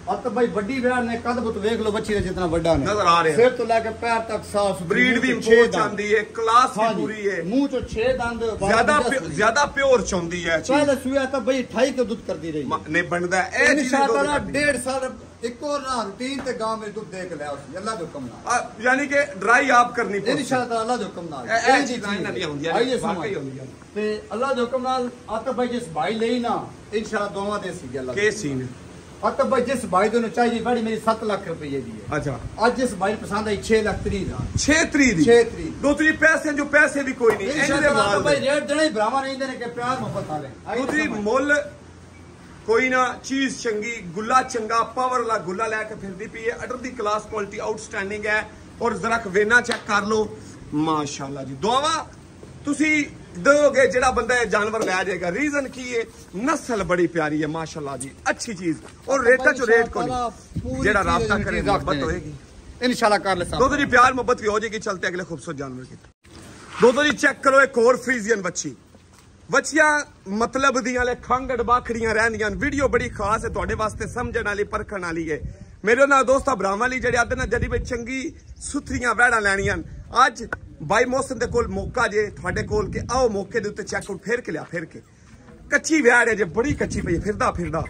ਨੇ। ਆ ਤਾਂ ਭਾਈ ਵੱਡੀ ਵਿਆਹ ਨੇ ਕਦ ਬੁੱਤ ਵੇਖ ਲਓ ਬੱਚੀ ਦਾ ਜਿਤਨਾ ਵੱਡਾ ਨੇ ਨਜ਼ਰ ਆ ਰਿਹਾ। ਸਿਰ ਤੋਂ ਲੈ ਕੇ ਪੈਰ ਤੱਕ ਸਾਫ਼ ਬਰੀਡ ਮੂੰਹ ਵੀ ਚੋਂ ਛੇ ਇੰਪੋਰਟ ਦੰਦ। ਆਂਦੀ ਹੈ ਕਲਾਸ ਹਾਂਜੀ, ਪੂਰੀ ਹੈ ਮੂੰਹ ਚੋਂ 6 ਦੰਦ ਜ਼ਿਆਦਾ ਜ਼ਿਆਦਾ ਪਿਓਰ ਚਾਹੁੰਦੀ ਹੈ ਚੀਜ਼ ਪਹਿਲੇ ਸੂਆ ਤਾਂ ਬਈ 28 ਕੇ ਦੁੱਧ ਕਰਦੀ ਰਹੀ ਨਹੀਂ ਬਣਦਾ ਇਹ ਚੀਜ਼ ਕੱਢਦੀ। ਡੇਢ ਸਾਲ ਇੱਕੋ ਨਾ ਰੂਟੀਨ ਤੇ ਗਾਂ ਵਿੱਚ ਦੁੱਧ ਦੇਖ ਲਿਆ ਉਸ ਅੱਲਾ ਦੇ ਹੁਕਮ ਨਾਲ ਆ, ਯਾਨੀ ਕਿ ਡਰਾਈ ਆਪ ਕਰਨੀ ਇਹ ਪਊਗੀ ਨਿਸ਼ਾ ਤਾਲਾ ਅੱਲਾ ਦੇ ਹੁਕਮ ਨਾਲ ਇਹ- ਚੀਜ਼ਾਂ ਇਹਨਾਂ ਦੀਆਂ ਹੁੰਦੀਆਂ ਆਈਏ ਨੇ, ਸੁਣੋ। ਵਾਕਈ ਹੁੰਦੀਆਂ ਨੇ। ਤੇ ਅੱਲਾ ਦੇ ਹੁਕਮ ਨਾਲ ਆਤਾ ਭਾਈ ਜਿਸ ਭਾਈ ਲਈ ਨਾ ਇਨਸ਼ਾਅੱਲਾ ਦੋਵਾਂ ਦੇ ਸੀ ਅੱਲਾ ਕੇ ਸੀਨ ਆਤਾ ਭਾਈ ਜਿਸ ਭਾਈ ਦੇ ਨੂੰ ਚਾਹੀਦੀ ਬੜੀ ਮੇਰੀ 7 ਲੱਖ ਰੁਪਏ ਦੀ ਹੈ। ਅੱਛਾ। ਅੱਜ ਇਸ ਭਾਈ ਪਸੰਦ ਆਈ 6 ਲੱਖ 30 ਹਜ਼ਾਰ। 6 ਤਰੀ ਦੀ? ਛੇ ਤਰੀਕ। ਦੋ ਤਰੀ ਪੈਸੇ ਜੋ ਪੈਸੇ ਵੀ ਕੋਈ ਨਹੀਂ ਇਹ ਇਹਦੇ ਸ਼ਾਇਦ ਮਾਲ ਭਾਈ ਦੇ। ਰੇਟ ਦੇਣਾ ਹੀ ਭਰਾਵਾਂ ਨਹੀਂ ਦੇਣੇ ਕਿ ਪਿਆਰ ਮੁਹੱਬਤ ਵਾਲੇ। ਸਮਝ। ਮੁੱਲ ਕੋਈ ਨਾ ਚੀਜ਼ ਚੰਗੀ ਗੁੱਲਾ ਚੰਗਾ ਪਾਵਰ ਵਾਲਾ ਗੁੱਲਾ ਲੈ ਕੇ ਫਿਰਦੀ ਪਈ ਹੈ। ਅਡਰ ਦੀ ਕਲਾਸ ਕੁਆਲਿਟੀ ਆਊਟਸਟੈਂਡਿੰਗ ਹੈ। ਔਰ ਜ਼ਰਾ ਕੁ ਵੇਨਾ ਚੈੱਕ ਕਰ ਲਓ। ਮਾਸ਼ਾਅੱਲਾ ਜੀ ਦੁਆਵਾ ਤੁਸੀਂ ਦੋਗੇ ਜਿਹੜਾ ਬੰਦਾ ਜਾਨਵਰ ਲੈ ਜਾਏਗਾ। ਰੀਜ਼ਨ ਕੀ ਹੈ ਨਸਲ ਬੜੀ ਪਿਆਰੀ ਹੈ ਮਾਸ਼ਾਅੱਲਾ ਜੀ। ਅੱਛੀ ਚੀਜ਼। ਔਰ ਰੇਟਾਂ ਚ ਰੇਟ ਕੋਈ ਜਿਹੜਾ ਰਾਬਤਾ ਕਰੇ ਮੁਹੱਬਤ ਹੋਏਗੀ। ਇਨਸ਼ਾਅੱਲਾ ਕਰ ਲੈ ਦੋ ਦੀ ਪਿਆਰ ਮੁਹੱਬਤ ਵੀ ਹੋ ਜਾਏਗੀ। ਚਲਤੇ ਅਗਲੇ ਖੂਬਸੂਰਤ ਜਾਨਵਰ की ਦੋ ਜੀ ਚੈੱਕ ਕਰੋ ਇੱਕ ਹੋਰ ਫਰੀਜ਼ੀਅਨ ਬੱਚੀ ਬੱਚੀਆਂ ਮਤਲਬ ਦੀਆਂ ਲੈ ਖੰਗੜ ਬਾਖੜੀਆਂ ਰਹਿੰਦੀਆਂ ਵੀਡੀਓ ਬੜੀ ਖਾਸ ਹੈ ਤੁਹਾਡੇ ਵਾਸਤੇ ਸਮਝਣ ਵਾਲੀ ਪਰਖਣ ਵਾਲੀ ਹੈ ਮੇਰੇ ਨਾਲ ਦੋਸਤਾਂ ਭਰਾਵਾਂ ਲਈ ਜਿਹੜੇ ਆਦੇ ਨਾ ਜਦੀ ਬਈ ਚੰਗੀ ਸੁਥਰੀਆਂ ਵਹਿੜਾਂ ਲੈਣੀਆਂ ਅੱਜ ਬਾਈ ਮੌਸਮ ਦੇ ਕੋਲ ਮੌਕਾ ਜੇ ਤੁਹਾਡੇ ਕੋਲ ਕਿ ਆਓ ਮੌਕੇ ਦੇ ਉੱਤੇ ਚੈੱਕ ਆਊਟ ਫੇਰ ਕੇ ਲਿਆ ਫੇਰ ਕੇ। ਕੱਚੀ ਵਿਆੜ ਹੈ ਜੇ ਬੜੀ ਕੱਚੀ ਪਈ ਫਿਰਦਾ ਫਿਰਦਾ।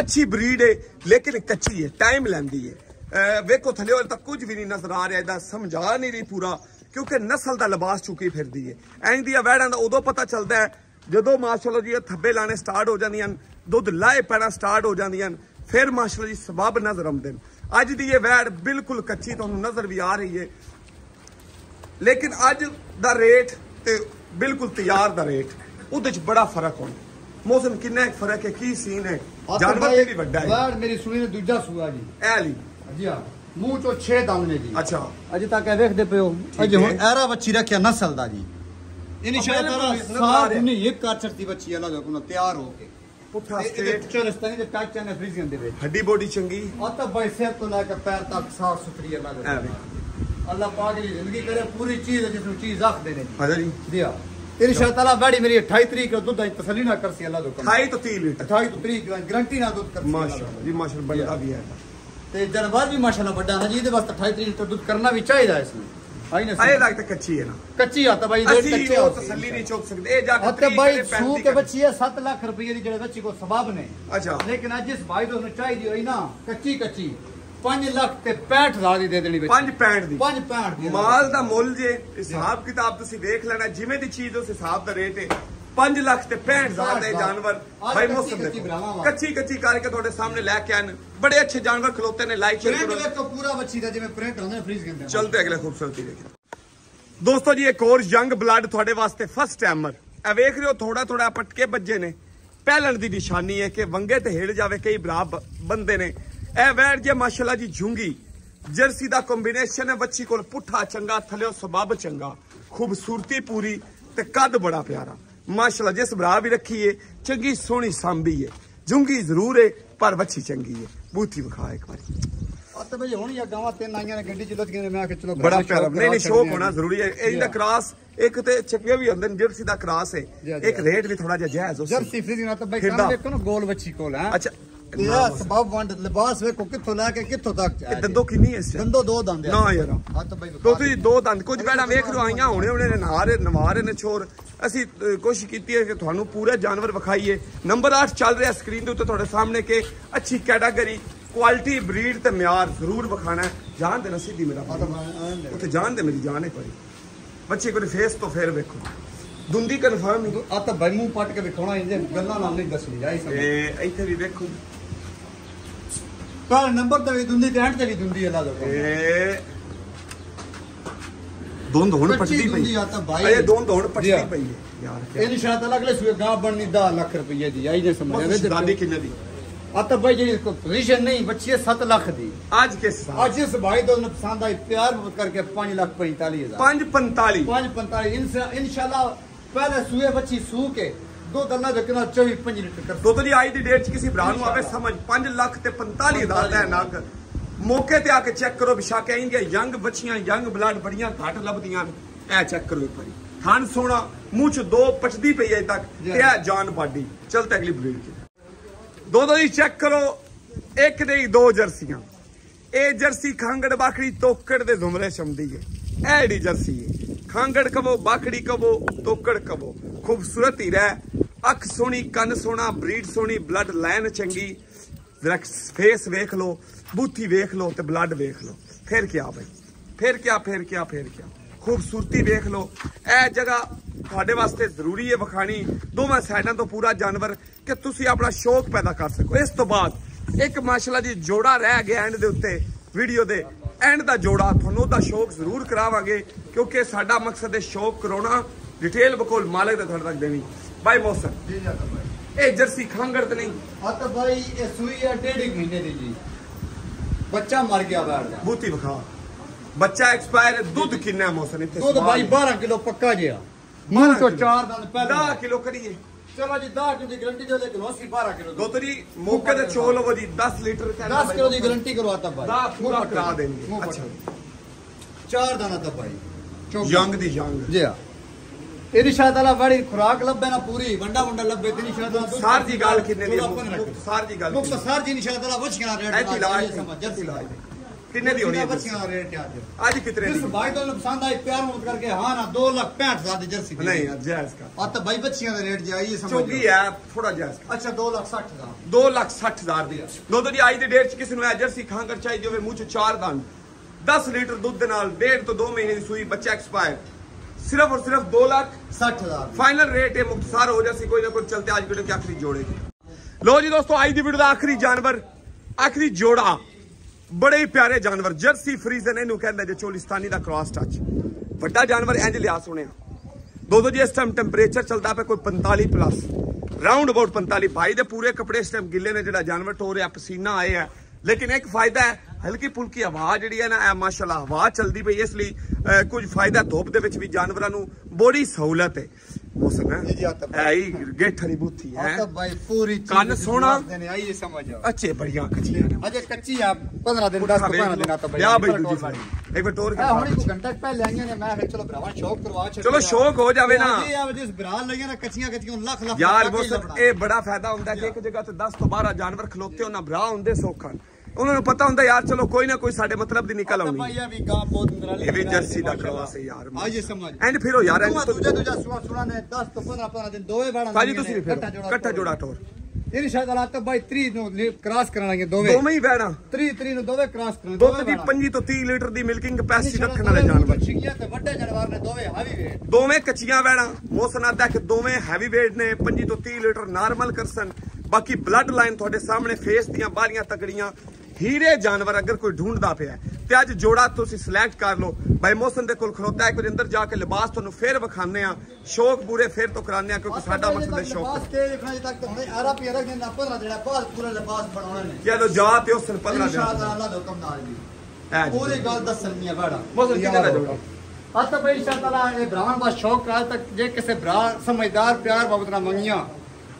ਅੱਛੀ ਬਰੀਡ ਹੈ ਲੇਕਿਨ ਕੱਚੀ ਹੈ ਟਾਈਮ ਲੈਂਦੀ ਹੈ ਵੇਖੋ ਥੱਲੇ ਵਾਲ ਤਾਂ ਕੁਝ ਵੀ ਨਹੀਂ ਨਜ਼ਰ ਆ ਰਿਹਾ ਇਹਦਾ ਸਮਝਾ ਨਹੀਂ ਰਹੀ ਪੂਰਾ ਕਿਉਂਕਿ ਨਸਲ ਦਾ ਲਿਬਾਸ ਚੁੱਕੀ ਫਿਰਦੀ ਹੈ ਐਂ ਦੀਆਂ ਵੈੜਾਂ ਦਾ ਉਦੋਂ ਪਤਾ ਚੱਲਦਾ ਹੈ ਜਦੋਂ ਮਾਸ਼ਾਅੱਲਾ ਜੀ ਇਹ ਥੱਬੇ ਲਾਣੇ ਸਟਾਰਟ ਹੋ ਜਾਂਦੀਆਂ ਹਨ, ਦੁੱਧ ਲਾਏ ਪੈਣਾ ਸਟਾਰਟ ਹੋ ਜਾਂਦੀਆਂ ਹਨ, ਫਿਰ ਮਾਸ਼ਾਅੱਲਾ ਜੀ ਸਬਬ ਨਜ਼ਰ ਆਉਂਦੇ ਨੇ ਅੱਜ ਦੀ ਇਹ ਵੈੜ ਬਿਲਕੁਲ ਕੱਚੀ ਤੁਹਾਨੂੰ ਨਜ਼ਰ ਵੀ ਆ ਰਹੀ ਹੈ ਲੇਕਿਨ ਅੱਜ ਦਾ ਰੇਟ ਤੇ ਬਿਲਕੁਲ ਤਿਆਰ ਦਾ ਰੇਟ ਉਹਦੇ ਚ ਬੜਾ ਫ਼ਰਕ ਹੁੰਦਾ ਮੌਸਮ ਕਿੰਨਾ ਇੱਕ ਫ਼ਰਕ ਹੈ ਕੀ ਸੀਨ ਹੈ ਜਾਨਵਰ ਤੇ ਵੀ ਵੱਡਾ ਹੈ। ਬਾਹਰ ਮੇਰੀ ਸੂਈ ਨੇ ਦੂਜਾ ਸੂਆ ਜੀ। ਇਹ ਲਈ ਜੀ ਹਾਂ ਮੂੰਹ ਚੋਂ 6 ਦੰਦ ਨੇ ਜੀ। ਅੱਛਾ। ਅਜੇ ਤੱਕ ਇਹ ਵੇਖਦੇ ਪਿਓ ਅਜੇ। ਹੁਣ ਐਰਾ ਬੱਚੀ ਰੱਖਿਆ ਨਸਲ ਦਾ ਜੀ। ਇਹ ਨਿਸ਼ਾਨ ਤਾਰਾ ਰਿਹਾ। ਨਹੀਂ ਇੱਕ ਕਰ ਚੜਦੀ ਬੱਚੀ ਅੱਲਾ ਦਾ ਕੋਲ ਤਿਆਰ ਹੋ ਕੇ। ਪੁੱਠਾ ਸਟੇਟ ਚੋਰਸਤਾਨੀ ਦੇ ਟੱਚ ਨੇ ਫਰੀਜ਼ੀਅਨ ਦੇ ਵਿੱਚ। ਹੱਡੀ ਬੋਡੀ ਚੰਗੀ। ਆ ਤਾਂ ਬੈਸੇ ਤੋਂ ਲੈ ਕੇ ਪੈਰ ਤੱਕ ਸਾਫ਼ ਸੁਥਰੀ ਅੱਲਾ ਦਾ ਐਵੇਂ। ਅੱਲਾ ਪਾਕ ਦੀ ਜ਼ਿੰਦਗੀ ਕਰੇ ਪੂਰੀ ਚੀਜ਼ ਹੈ ਜਿਸ ਨੂੰ ਚੀਜ਼ ਆਖਦੇ ਨੇ ਜੀ ਹਾਂ ਜੀ ਦਿਆ ਇਨਸ਼ਾ ਤਾਲਾ ਬਾੜੀ ਮੇਰੀ 28 ਤਰੀਕ ਨੂੰ ਦੁੱਧ ਦੀ ਤਸੱਲੀ ਨਾ ਕਰਸੀ ਅੱਲਾ ਦਾ ਹੁਕਮ 28 ਤੋਂ 30 ਲੀਟਰ 28 ਤੋਂ ਤਰੀਕ ਨੂੰ ਗਰੰਟੀ ਨਾਲ ਦੁੱਧ ਕਰਸੀ ਅੱਲਾ ਦਾ ਮਾਸ਼ਾਅੱਲਾ ਜੀ ਮਾਸ਼ਾਅੱਲਾ ਬਣਦਾ ਵੀ ਹੈ ਤੇ ਜਨਵਰ ਵੀ ਮਾਸ਼ਾਅੱਲਾ ਵੱਡਾ ਹੈ ਜੀ ਇਹਦੇ ਵਾਸਤੇ 28 ਤਰੀਕ ਤੋਂ ਦੁੱਧ ਕਰਨਾ ਵੀ ਚਾਹੀਦਾ ਇਸ ਨੂੰ ਆਈ ਨਾ ਇਹ ਲੱਗਦਾ ਕੱਚੀ ਹੈ ਨਾ ਕੱਚੀ ਹੱਥ ਬਾਈ ਰੇਟ ਅਸੀਂ ਕੱਚੇ ਉਹ ਹੱਥ ਤਸੱਲੀ ਨਹੀਂ ਚੁੱਕ ਸਕਦੇ ਇਹ ਜਾ ਕੇ ਅਤੇ ਤਰੀਕ ਬਾਈ ਕਰੇ, ਸੂ ਪੈਂਤੀ ਕੇ ਕਰੇ। ਬੱਚੀ ਹੈ 7 ਲੱਖ ਰੁਪਏ ਦੀ ਜਿਹੜੇ ਬੱਚੀ ਕੋ ਸਬਬ ਨੇ ਅੱਛਾ ਲੇਕਿਨ ਅੱਜ ਇਸ ਭਾਈ ਤੋਂ ਨੂੰ ਚਾਹੀਦੀ ਹੋਈ ਨਾ ਕੱਚੀ ਕੱਚੀ 5 ਲੱਖ ਤੇ 65000 ਦੀ ਦੇ ਦੇਣੀ ਬੱਚੀ 5 65 ਦੀ। 5 65 ਦੀ। ਮਾਲ ਦਾ ਮੁੱਲ ਜੇ ਹਿਸਾਬ ਕਿਤਾਬ ਤੁਸੀਂ ਦੇਖ ਲੈਣਾ ਜਿਵੇਂ ਦੀ ਚੀਜ਼ ਉਸ ਹਿਸਾਬ ਦਾ ਰੇਟ ਹੈ। 5 ਲੱਖ ਤੇ 65000 ਦੇ ਜਾਨਵਰ ਭਾਈ ਮੌਸਮ ਦੇਖੋ ਵਾ। ਕੱਚੀ ਕੱਚੀ ਕਰਕੇ ਤੁਹਾਡੇ ਸਾਹਮਣੇ ਲੈ ਕੇ ਆਣ ਬੜੇ ਅੱਛੇ ਜਾਨਵਰ ਖਲੋਤੇ ਨੇ ਲਾਈਕ ਸ਼ੇਅਰ ਕਰੋ। ਵੇਖੋ ਪੂਰਾ ਬੱਚੀ ਦਾ ਜਿਵੇਂ ਪ੍ਰਿੰਟ ਹੁੰਦੇ ਨੇ ਫ੍ਰੀਜ਼ ਕਹਿੰਦੇ ਚਲਦੇ ਅਗਲੇ ਖੂਬਸੂਰਤੀ ਦੇਖੋ ਦੋਸਤੋ ਜੀ ਇੱਕ ਹੋਰ ਯੰਗ ਬਲੱਡ ਤੁਹਾਡੇ ਵਾਸਤੇ ਫਸਟ ਟਾਈਮਰ ਇਹ ਵੇਖ ਰਹੇ ਹੋ ਥੋੜਾ ਥੋੜਾ ਪਟਕੇ ਵੱਜੇ ਨੇ। ਪਹਿਲਣ ਦੀ ਨਿਸ਼ਾਨੀ ਹੈ ਕਿ ਵੰਗੇ ਤੇ ਹਿਲ ਜਾਵੇ ਕਈ ਭਰਾ ਬ- ਬੰਦੇ ਨੇ। ਇਹ ਵੈੜ ਜੇ ਮਾਸ਼ਾਅੱਲਾ ਜੀ ਝੁੰਗੀ। ਜਰਸੀ ਦਾ ਕੰਬੀਨੇਸ਼ਨ ਹੈ ਬੱਚੀ ਕੋਲ ਪੁੱਠਾ ਚੰਗਾ ਥੱਲੇ ਸਬਬ ਚੰਗਾ। ਖੂਬਸੂਰਤੀ ਪੂਰੀ ਤੇ ਕੱਦ ਬੜਾ ਪਿਆਰਾ। ਮਾਸ਼ਾਅੱਲਾ ਜਿਸ ਭਰਾ ਵੀ ਰੱਖੀ ਹੈ ਚੰਗੀ ਸੋਹਣੀ ਸਾਂਭੀ ਹੈ ਝੁੰਗੀ ਜ਼ਰੂਰ ਹੈ ਪਰ ਬੱਚੀ ਚੰਗੀ ਹੈ ਬੂਥੀ ਵਿਖਾ ਇੱਕ ਵਾਰੀ। ਤਾਂ ਬਈ ਹੁਣ ਹੀ ਆ ਗਾਵਾਂ ਤਿੰਨ ਆਈਆਂ ਨੇ ਗੱਡੀ ਚ ਲੁੱਟ ਗਏ ਮੈਂ ਆ ਕੇ ਚਲੋ ਬੜਾ ਪਿਆਰਾ। ਨਹੀਂ ਨਹੀਂ ਸ਼ੋਕ ਹੋਣਾ। ਜ਼ਰੂਰੀ ਹੈ। ਇਹਦਾ। ਕ੍ਰਾਸ ਇੱਕ ਤੇ ਚੱਕੇ ਵੀ ਹੁੰਦੇ ਨੇ ਜਰਸੀ ਦਾ ਕ੍ਰਾਸ ਹੈ ਜੀ, ਜੀ। ਇੱਕ ਰੇਟ ਵੀ ਥੋੜਾ ਜਿਹਾ ਜਾਇਜ਼ ਹੋ ਜਰਸੀ ਫ੍ਰੀਜ਼ ਨਾ ਤਾਂ ਬਈ ਫਿਰਦਾ। ਕੰਮ ਦੇਖੋ ਨਾ ਗੋਲ ਬੱਚੀ ਕੋਲ ਹੈ। ਅੱਛਾ ਤੇ ਇਹ ਸਬਬ ਵੰਡ ਲਿਬਾਸ ਵੇਖੋ ਕਿੱਥੋਂ ਲੈ ਕੇ ਕਿੱਥੋਂ ਤੱਕ ਇਹ ਦੰਦੋ ਕਿੰਨੀ ਚ। ਦੰਦੋ ਦੋ ਦੰਦ। ਨਾ ਯਾਰ। ਹੱਥ ਬਈ ਤੁਸੀਂ ਦੋ ਦੰਦ। ਕੁਝ ਬੈਣਾ ਵੇਖ ਲਓ ਆਈਆਂ ਹੁਣੇ ਹੁਣੇ ਨੇ ਨਹਾਰੇ ਨਵਾਰੇ ਨੇ ਛੋਰ ਅਸੀਂ ਕੋਸ਼ਿਸ਼ ਕੀਤੀ ਹੈ ਕਿ ਤੁਹਾਨੂੰ ਪੂਰਾ ਜਾਨਵਰ ਵਿਖਾਈਏ। ਨੰਬਰ 8 ਚੱਲ ਰਿਹਾ ਸਕਰੀਨ ਦੇ ਉੱਤੇ ਤੁਹਾਡੇ ਸਾਹਮਣੇ ਕਿ ਅੱਛੀ ਕੈਟਾਗਰੀ ਕੁਆਲਿਟੀ ਬਰੀਡ ਤੇ ਮਿਆਰ ਜ਼ਰੂਰ ਵਿਖਾਣਾ ਜਾਨ ਦੇਣਾ ਸਿੱਧੀ ਮੇਰਾ। ਉੱਥੇ ਜਾਨ ਦੇ ਮੇਰੀ ਜਾਨ ਹੈ ਪਰੀ ਬੱਚੇ ਕੋਲ ਫੇਸ ਤੋਂ ਫੇਰ ਵੇਖੋ। ਦੁੰਦੀ ਕਨਫਰਮ ਹੀ ਆ ਤਾਂ ਬਈ ਮੂੰਹ ਪੱਟ ਕੇ ਵਿਖਾਉਣਾ ਇੰਦੇ ਗੱਲਾਂ ਨਾਲ ਨਹੀਂ ਦੱਸਣੀ ਸਮਝ ਤੇ ਇੱਥੇ ਵੀ ਵੇਖੋ। ਦੋਨ ਦੋਣ ਕੱਚੀ ਪੱਟਦੀ ਦੁੰਦੀ ਪਈ। ਆ ਤਾਂ ਭਾਈ। ਇਹ ਦੋਨ ਦੋਣ ਪੱਟਦੀ ਜੀ। ਪਈ ਯਾਰ ਇਹ ਨਿਸ਼ਾਨ ਤਾਂ ਅਗਲੇ ਸੂਏ ਗਾਂ ਬਣਨੀ 10 ਲੱਖ ਰੁਪਏ ਦੀ ਆਈ ਨੇ ਸਮਝ ਕਿਆ ਦਾਦੀ ਕਿੰਨੇ ਦੀ? ਆ ਤਾਂ ਭਾਈ ਜਿਹੜੀ ਕੋਈ ਪੋਜੀਸ਼ਨ ਨਹੀਂ ਬੱਚੀ 7 ਲੱਖ ਦੀ। ਅੱਜ ਕਿਸ ਸਾਲ? ਅੱਜ ਇਸ ਭਾਈ ਤੋਂ ਪਸੰਦ ਆਈ ਪਿਆਰ ਮੁਹੱਬਤ ਕਰਕੇ 5 ਲੱਖ 45 ਹਜ਼ਾਰ। 545 5 45 ਇਨਸ਼ਾਅੱਲਾ ਪਹਿਲੇ ਸੂਏ ਬੱਚੀ ਸੂ ਕੇ ਦੋ ਦੰਨਾ ਕਿਨਾਰ 24 5 ਲੀਟਰ ਕਰ। ਦੋਤੋ ਜੀ ਅੱਜ ਦੀ ਡੇਟ 'ਚ ਕਿਸੇ ਭਰਾ ਨੂੰ ਆਵੇ ਸਮਝ 5 ਲੱਖ ਤੇ 45 ਹਜ਼ਾਰ ਦਾ ਨਗ। ਮੌਕੇ ਤੇ ਆ ਕੇ ਚੈੱਕ ਕਰੋ ਵਿਸ਼ਾ ਕੇ ਆਈਆਂ ਯੰਗ ਬੱਚੀਆਂ ਯੰਗ ਬਲੱਡ ਬੜੀਆਂ ਘੱਟ ਲੱਭਦੀਆਂ ਨੇ ਇਹ ਚੈੱਕ ਕਰੋ ਇੱਕ ਵਾਰੀ। ਖਾਨ ਸੋਣਾ ਮੂੰਹ 'ਚ ਦੋ ਪਚਦੀ ਪਈ ਅਜੇ ਤੱਕ। ਤੇ ਇਹ ਜਾਨ ਬਾਡੀ। ਚਲ ਤੇ ਅਗਲੀ ਬਰੀਡ ਕੀ ਦੋ ਦੋ ਜੀ ਚੈੱਕ ਕਰੋ ਇੱਕ ਦੇ ਹੀ ਦੋ ਜਰਸੀਆਂ। ਇਹ ਜਰਸੀ ਖਾਂਗੜ ਬਾਖੜੀ ਤੋਕੜ ਦੇ ਜ਼ੁਮਰੇ ਸ਼ਮਦੀ ਹੈ। ਜਿਹੜੀ ਜਰਸੀ ਹੈ ਖਾਂਗੜ ਕਵੋ ਬਾਖੜੀ ਕਵੋ ਤੋਕੜ ਕਵੋ। ਖੂਬਸੂਰਤ ਹੀ। ਰਹਿ ਅੱਖ ਸੋਹਣੀ, ਕੰਨ ਸੋਹਣਾ, ਬਰੀਡ ਸੋਹਣੀ ਬਲੱਡ ਲਾਈਨ ਚੰਗੀ। ਫੇਸ ਵੇਖ ਲਓ, ਬੂਥੀ ਵੇਖ ਲਓ ਤੇ ਬਲੱਡ ਵੇਖ ਲਓ। ਫਿਰ ਕੀ ਬਈ? ਫਿਰ ਕੀ ਫਿਰ ਕੀ ਫਿਰ ਕੀ ਖੂਬਸੂਰਤੀ ਵੇਖ ਲਓ। ਇਹ ਜਗ੍ਹਾ ਤੁਹਾਡੇ ਵਾਸਤੇ ਜ਼ਰੂਰੀ ਹੈ ਵਿਖਾਣੀ। ਦੋਵਾਂ ਸਾਈਡਾਂ ਤੋਂ ਪੂਰਾ ਜਾਨਵਰ ਕਿ ਤੁਸੀਂ ਆਪਣਾ ਸ਼ੌਕ ਪੈਦਾ ਕਰ ਸਕੋ। ਇਸ ਤੋਂ ਬਾਅਦ ਇੱਕ ਮਾਸ਼ਾਅੱਲਾ ਜੀ ਜੋੜਾ ਰਹਿ ਗਿਆ ਐਂਡ ਦੇ ਉੱਤੇ ਵੀਡੀਓ ਦੇ। ਐਂਡ ਦਾ ਜੋੜਾ, ਤੁਹਾਨੂੰ ਉਹਦਾ ਸ਼ੌਕ ਜ਼ਰੂਰ ਕਰਾਵਾਂਗੇ ਕਿਉਂਕਿ ਸਾਡਾ ਮਕਸਦ ਹੈ ਸ਼ੌਕ ਕਰਾਉਣਾ। ਡਿਟੇਲ ਬਕੋਲ ਮਾਲਕ ਦੇ ਤੁਹਾਡੇ ਤੱਕ ਦੇਣੀ। ਬਾਈ ਮੌਸਮ। ਜੀ ਜਾ ਭਾਈ ਇਹ ਜਰਸੀ ਖਾਂਗੜ ਤੇ ਨਹੀਂ। ਆ ਤਾਂ ਭਾਈ ਇਹ ਸੂਈ ਆ ਡੇਢ ਮਹੀਨੇ ਦੀ ਜੀ। ਬੱਚਾ ਮਰ ਗਿਆ ਬਾਹਰ ਦਾ। ਬੂਤੀ ਵਿਖਾ ਬੱਚਾ ਐਕਸਪਾਇਰ ਦੁੱਧ ਕਿੰਨਾ ਮੌਸਮ ਇੱਥੇ? ਦੁੱਧ ਭਾਈ 12 ਕਿਲੋ ਪੱਕਾ ਜਿਆ ਮੂੰਹ ਤੋਂ ਚਾਰ ਦੰਦ 10 ਪਹਿਲਾਂ ਕਿਲੋ ਕਰੀਏ। ਚਲੋ ਜੀ 10 ਕਿਲੋ ਦੀ ਗਰੰਟੀ ਦੇ ਲੇਕਿਨ ਅਸੀਂ 12 ਕਿਲੋ ਦੋਤਰੀ ਮੌਕੇ ਤੇ ਚੋਲ ਲਵੋ ਜੀ 10 ਲੀਟਰ ਕਹਿੰਦਾ 10 ਕਿਲੋ ਦੀ ਗਰੰਟੀ ਕਰਵਾਤਾ ਭਾਈ ਦਾ ਪੂਰਾ ਮੂੰਹ ਕਰਾ। ਦੇਣਗੇ। ਅੱਛਾ। ਪੱਟ। ਚਾਰ ਦਾਣਾ ਤਾਂ ਭਾਈ। ਯੰਗ ਦੀ ਯੰਗ। ਜੀ ਆ ਇਹਦੀ ਸ਼ਾਇਦ ਅਲਾ ਬੜੀ ਖੁਰਾਕ ਲੱਭੇ ਨਾ ਪੂਰੀ ਵੰਡਾ ਵੰਡਾ ਲੱਭੇ ਤੇ ਸ਼ਾਇਦ ਸਾਰ ਦੀ ਗੱਲ ਕਿੰਨੇ ਦੀ? ਸਾਰ ਦੀ ਗੱਲ ਮੁਕਤ ਸਾਰ ਜੀ ਨਿਸ਼ਾਨ ਅਲਾ ਬੱਚੀਆਂ ਰੇਟ ਐ ਇਲਾਜ ਸਮਝ ਜੱਤੀ ਇਲਾਜ ਕਿੰਨੇ ਦੀ ਹੋਣੀ ਹੈ ਦਾ ਰੇਟ ਅੱਜ ਅੱਜ ਕਿਤਨੇ ਦੀ? ਭਾਈ ਤੋਂ ਪਸੰਦ ਆਈ ਪਿਆਰ ਮੁਹੱਬਤ ਕਰਕੇ ਹਾਂ ਨਾ 2 ਲੱਖ 65 ਹਜ਼ਾਰ ਦੀ ਜਰਸੀ ਦੇ ਨਹੀਂ ਜਾਇਜ਼ ਕਰ। ਆ ਤਾਂ ਭਾਈ ਬੱਚੀਆਂ ਦਾ ਰੇਟ ਜਾਈ ਸਮਝ ਚੋਗੀ ਹੈ ਥੋੜਾ ਜਾਇਜ਼ ਅੱਛਾ 2 ਲੱਖ 60 ਹਜ਼ਾਰ। 2 ਲੱਖ 60 ਹਜ਼ਾਰ ਦੀ ਦੋਤੋ ਜੀ ਅੱਜ ਦੀ ਡੇਟ 'ਚ ਕਿਸੇ ਨੂੰ ਇਹ ਜਰਸੀ ਖਾਂਗਰ ਚਾਹੀਦੀ ਹੋਵੇ ਮੂੰਹ 'ਚ ਚਾਰ ਦੰਦ। 10 ਲੀਟਰ ਦੁੱਧ ਦੇ ਨਾਲ ਡੇਢ ਤੋਂ 2 ਮਹੀਨੇ ਦੀ ਸੂਈ ਬੱਚਾ ਐਕਸਪਾਇਰ। ਸਿਰਫ ਔਰ ਸਿਰਫ 2 ਲੱਖ 60 ਹਜ਼ਾਰ ਫਾਈਨਲ ਰੇਟ ਹੈ ਮੁਖਤਸਾਰ ਹੋ ਜਾਸੀ ਕੋਈ ਨਾ ਕੋਈ ਚਲਤੇ ਅੱਜ ਵੀਡੀਓ ਕੀ ਆਖਰੀ ਜੋੜੇ ਲੋ ਜੀ। ਦੋਸਤੋ ਅੱਜ ਦੀ ਵੀਡੀਓ ਦਾ ਆਖਰੀ ਜਾਨਵਰ ਆਖਰੀ ਜੋੜਾ। ਬੜੇ ਹੀ ਪਿਆਰੇ ਜਾਨਵਰ ਜਰਸੀ ਫਰੀਜ਼ਨ ਇਹਨੂੰ ਕਹਿੰਦੇ ਜੇ ਚੋਲਿਸਤਾਨੀ ਦਾ ਕ੍ਰਾਸ ਟੱਚ ਵੱਡਾ ਜਾਨਵਰ ਇੰਜ ਲਿਆ ਸੁਣਿਆ ਦੋਦੋ ਜੀ ਇਸ ਟਾਈਮ ਟੈਂਪਰੇਚਰ ਚੱਲਦਾ ਪਿਆ ਕੋਈ 45 ਪਲੱਸ ਰਾਉਂਡ ਅਬਾਊਟ 45 ਭਾਈ ਦੇ ਪੂਰੇ ਕੱਪੜੇ ਇਸ ਟਾਈਮ ਗਿੱਲੇ ਨੇ ਜਿਹੜਾ ਜਾਨਵਰ ਟੋ ਰਿਹਾ ਪਸੀਨਾ ਆਏ ਆ ਲੇਕਿਨ ਇੱਕ ਫਾਇਦਾ ਹੈ ਹਲਕੀ ਫੁਲਕੀ ਹਵਾ ਜਿਹੜੀ ਹੈ ਨਾ ਇਹ ਮਾਸ਼ਾਅੱਲਾ ਹਵਾ ਚੱਲਦੀ ਪਈ ਇਸ ਲਈ ਕੁਝ ਫਾਇਦਾ ਧੁੱਪ ਦੇ ਵਿੱਚ ਵੀ ਜਾਨਵਰਾਂ ਨੂੰ ਬੜੀ ਸਹੂਲਤ ਹੈ। ਮੌਸਮ ਹੈ। ਆ ਐ ਹੀ ਗੇਠਰੀ ਬੂਥੀ ਆ ਹੈ ਤਾਂ ਭਾਈ ਪੂਰੀ ਕੰਨ ਸੋਹਣਾ। ਨੇ ਆਈਏ ਸਮਝ ਆ ਅੱਛੇ ਬੜੀਆਂ ਕੱਚੀਆਂ ਨੇ। ਅਜੇ ਕੱਚੀ ਆ 15 ਦਿਨ 10 15 ਦਿਨ ਆ ਤਾਂ ਭਾਈ ਲਿਆ ਬਈ ਦੂਜੀ ਸਾਰੀ। ਇੱਕ ਵਾਰ ਟੋਰ ਕੇ ਇਹ ਹੁਣੀ ਕੋ ਘੰਟਾ ਪਹਿਲੇ ਆਈਆਂ ਨੇ ਮੈਂ ਕਿਹਾ ਚਲੋ ਭਰਾਵਾ ਸ਼ੌਕ ਕਰਵਾ ਛੱਡੋ ਚਲੋ ਸ਼ੌਕ ਹੋ ਜਾਵੇ ਨਾ। ਇਹ ਆ ਜਿਸ ਭਰਾ ਲਈਆਂ ਨਾ ਕੱਚੀਆਂ ਕੱਚੀਆਂ ਲੱਖ ਲੱਖ ਯਾਰ। ਇਹ ਬੜਾ ਫਾਇਦਾ ਹੁੰਦਾ ਕਿ ਇੱਕ ਜਗ੍ਹਾ ਤੇ 10 ਤੋਂ 12 ਜਾਨਵਰ ਖਲੋਤੇ ਉਹਨਾਂ ਭਰਾ ਹੁੰਦੇ ਸੌਖਣ। ਉਹਨਾਂ ਨੂੰ ਪਤਾ ਹੁੰਦਾ ਯਾਰ ਚਲੋ ਕੋਈ ਨਾ ਕੋਈ ਸਾਡੇ ਮਤਲਬ ਦੀ ਨਿਕਲ ਆਉਣੀ ਭਾਈ ਇਹ ਵੀ ਗਾਂ ਬਹੁਤ ਨਿਰਾਲੀ ਇਹ ਵੀ ਜਰਸੀ ਦਾ ਕ੍ਰਾਸ ਹੈ ਯਾਰ ਆਈਏ ਸਮਝ। ਐਂਡ ਫਿਰ ਉਹ ਯਾਰ ਦੂਜਾ ਦੂਜਾ ਦੂਜਾ ਸੁਆ ਸੁਣਾ ਨੇ 10 ਤੋਂ 15 15 ਦਿਨ ਦੋਵੇਂ ਬਾੜਾਂ ਭਾਜੀ ਤੁਸੀਂ ਫਿਰ ਇਕੱਠਾ ਜੋੜਾ ਟੋਰ ਇਹ ਸ਼ਾਇਦ ਹਾਲਾਤ ਤਾਂ ਬਾਈ 30 ਨੂੰ ਕ੍ਰਾਸ ਕਰਾਂਗੇ ਦੋਵੇਂ। ਦੋਵੇਂ ਹੀ ਬਹਿਣਾ 30 30 ਨੂੰ ਦੋਵੇਂ ਕ੍ਰਾਸ ਕਰਾਂਗੇ ਦੁੱਧ ਦੀ 25 ਤੋਂ 30 ਲੀਟਰ ਦੀ ਮਿਲਕਿੰਗ ਕਪੈਸਿਟੀ ਰੱਖਣ ਵਾਲੇ ਜਾਨਵਰ। ਚਿੜੀਆਂ ਤੇ ਵੱਡੇ ਜਾਨਵਰ ਨੇ ਦੋਵੇਂ ਹੈਵੀ ਵੇਟ। ਦੋਵੇਂ ਕੱਚੀਆਂ ਵੈਣਾ ਮੌਸਮ ਆਦਾ ਕਿ ਦੋਵੇਂ ਹੈਵੀ weight ਨੇ 25 ਤੋਂ 30 ਲੀਟਰ ਨਾਰਮਲ ਕਰਸਨ। ਬਾਕੀ ਬਲੱਡ ਲਾਈਨ ਤੁਹਾਡੇ ਸਾਹਮਣੇ ਫੇਸ ਦੀਆਂ ਬਾਲੀਆਂ ਤਗੜੀਆਂ ਹੀਰੇ ਜਾਨਵਰ ਅਗਰ ਕੋਈ ਢੂੰਡਦਾ ਪਿਆ ਤੇ ਅੱਜ ਜੋੜਾ ਤੁਸੀਂ ਸਿਲੈਕਟ ਕਰ ਲਓ। ਭਾਈ ਮੌਸਮ ਦੇ ਕੋਲ ਖਲੋਤਾ ਹੈ ਕੋਈ ਅੰਦਰ ਜਾ ਕੇ ਲਿਬਾਸ ਤੁਹਾਨੂੰ ਫੇਰ ਵਿਖਾਉਂਦੇ ਆ ਸ਼ੌਕ ਪੂਰੇ ਫੇਰ ਤੋਂ ਕਰਾਉਂਦੇ ਆ ਕਿਉਂਕਿ ਸਾਡਾ ਮਕਸਦ ਹੈ ਸ਼ੌਕ ਲਿਬਾਸ ਤੇ ਦੇਖਣਾ ਜੇ ਤੱਕ ਹੁਣੇ ਆਰਾ ਪੀ ਰੱਖ ਦੇਣਾ 15 ਜਿਹੜਾ ਬਾਅਦ ਪੂਰਾ ਲਿਬਾਸ ਬਣਾਉਣਾ ਨੇ। ਚਲੋ ਜਾ ਤੇ ਉਸ 15 ਦਿਨ ਇਨਸ਼ਾਅੱਲਾ ਅੱਲਾਹ ਦਾ ਹੁਕਮ ਨਾਲ ਜੀ। ਪੂਰੀ ਗੱਲ ਦੱਸਣੀ ਹੈ ਬਾੜਾ ਮੌਸਮ ਕਿੰਨੇ ਦਾ ਜੋੜਾ ਆ ਤਾਂ ਬਈ ਇਨਸ਼ਾਅੱਲਾ ਇਹ ਭਰਾਵਾਂ ਦਾ ਸ਼ੌਕ ਕਰਾ ਤੱਕ ਜੇ ਕਿਸੇ ਭਰਾ ਸਮਝਦਾਰ ਪਿਆਰ ਬਾਬਤ ਨਾਲ ਮੰਗੀਆਂ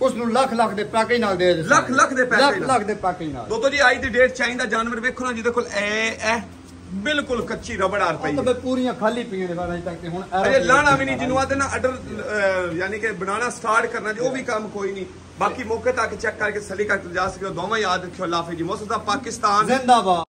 ਉਸ ਨੂੰ ਲੱਖ ਲੱਖ ਦੇ ਪੈਕੇਜ ਨਾਲ ਦੇ ਦੇ ਲੱਖ ਲੱਖ ਦੇ ਪੈਸੇ ਲੱਖ। ਲੱਖ ਦੇ ਪੈਕੇਜ ਨਾਲ। ਦੋਤੋ ਜੀ ਅੱਜ ਦੀ ਡੇਟ ਚਾਹੀਦਾ ਜਾਨਵਰ ਵੇਖੋ ਨਾ ਜਿਹਦੇ ਕੋਲ ਐ ਐ ਬਿਲਕੁਲ ਕੱਚੀ ਰਬੜ ਆਰ ਪਈ ਹੈ। ਪੂਰੀਆਂ ਖਾਲੀ ਪਈਆਂ ਨੇ ਬਾਰਾਂ ਤੱਕ ਤੇ ਹੁਣ ਅਜੇ ਲਾਣਾ ਵੀ ਨਹੀਂ ਜਿਹਨੂੰ ਆਦੇ ਨਾ ਅਡਰ ਯਾਨੀ ਕਿ ਬਣਾਉਣਾ ਸਟਾਰਟ ਕਰਨਾ ਜੀ ਉਹ ਵੀ ਕੰਮ ਕੋਈ ਨਹੀਂ। ਬਾਕੀ ਮੌਕੇ ਤੱਕ ਚੈੱਕ ਕਰਕੇ ਸਲੀ ਕਰਕੇ ਜਾ ਸਕਦੇ ਹੋ ਦੋਵਾਂ ਯਾਦ ਰੱਖਿਓ ਲਾਫੇ ਜੀ। ਮੋਸਤ ਦਾ ਪਾਕਿਸਤਾਨ ਜ਼ਿੰਦਾਬਾਦ।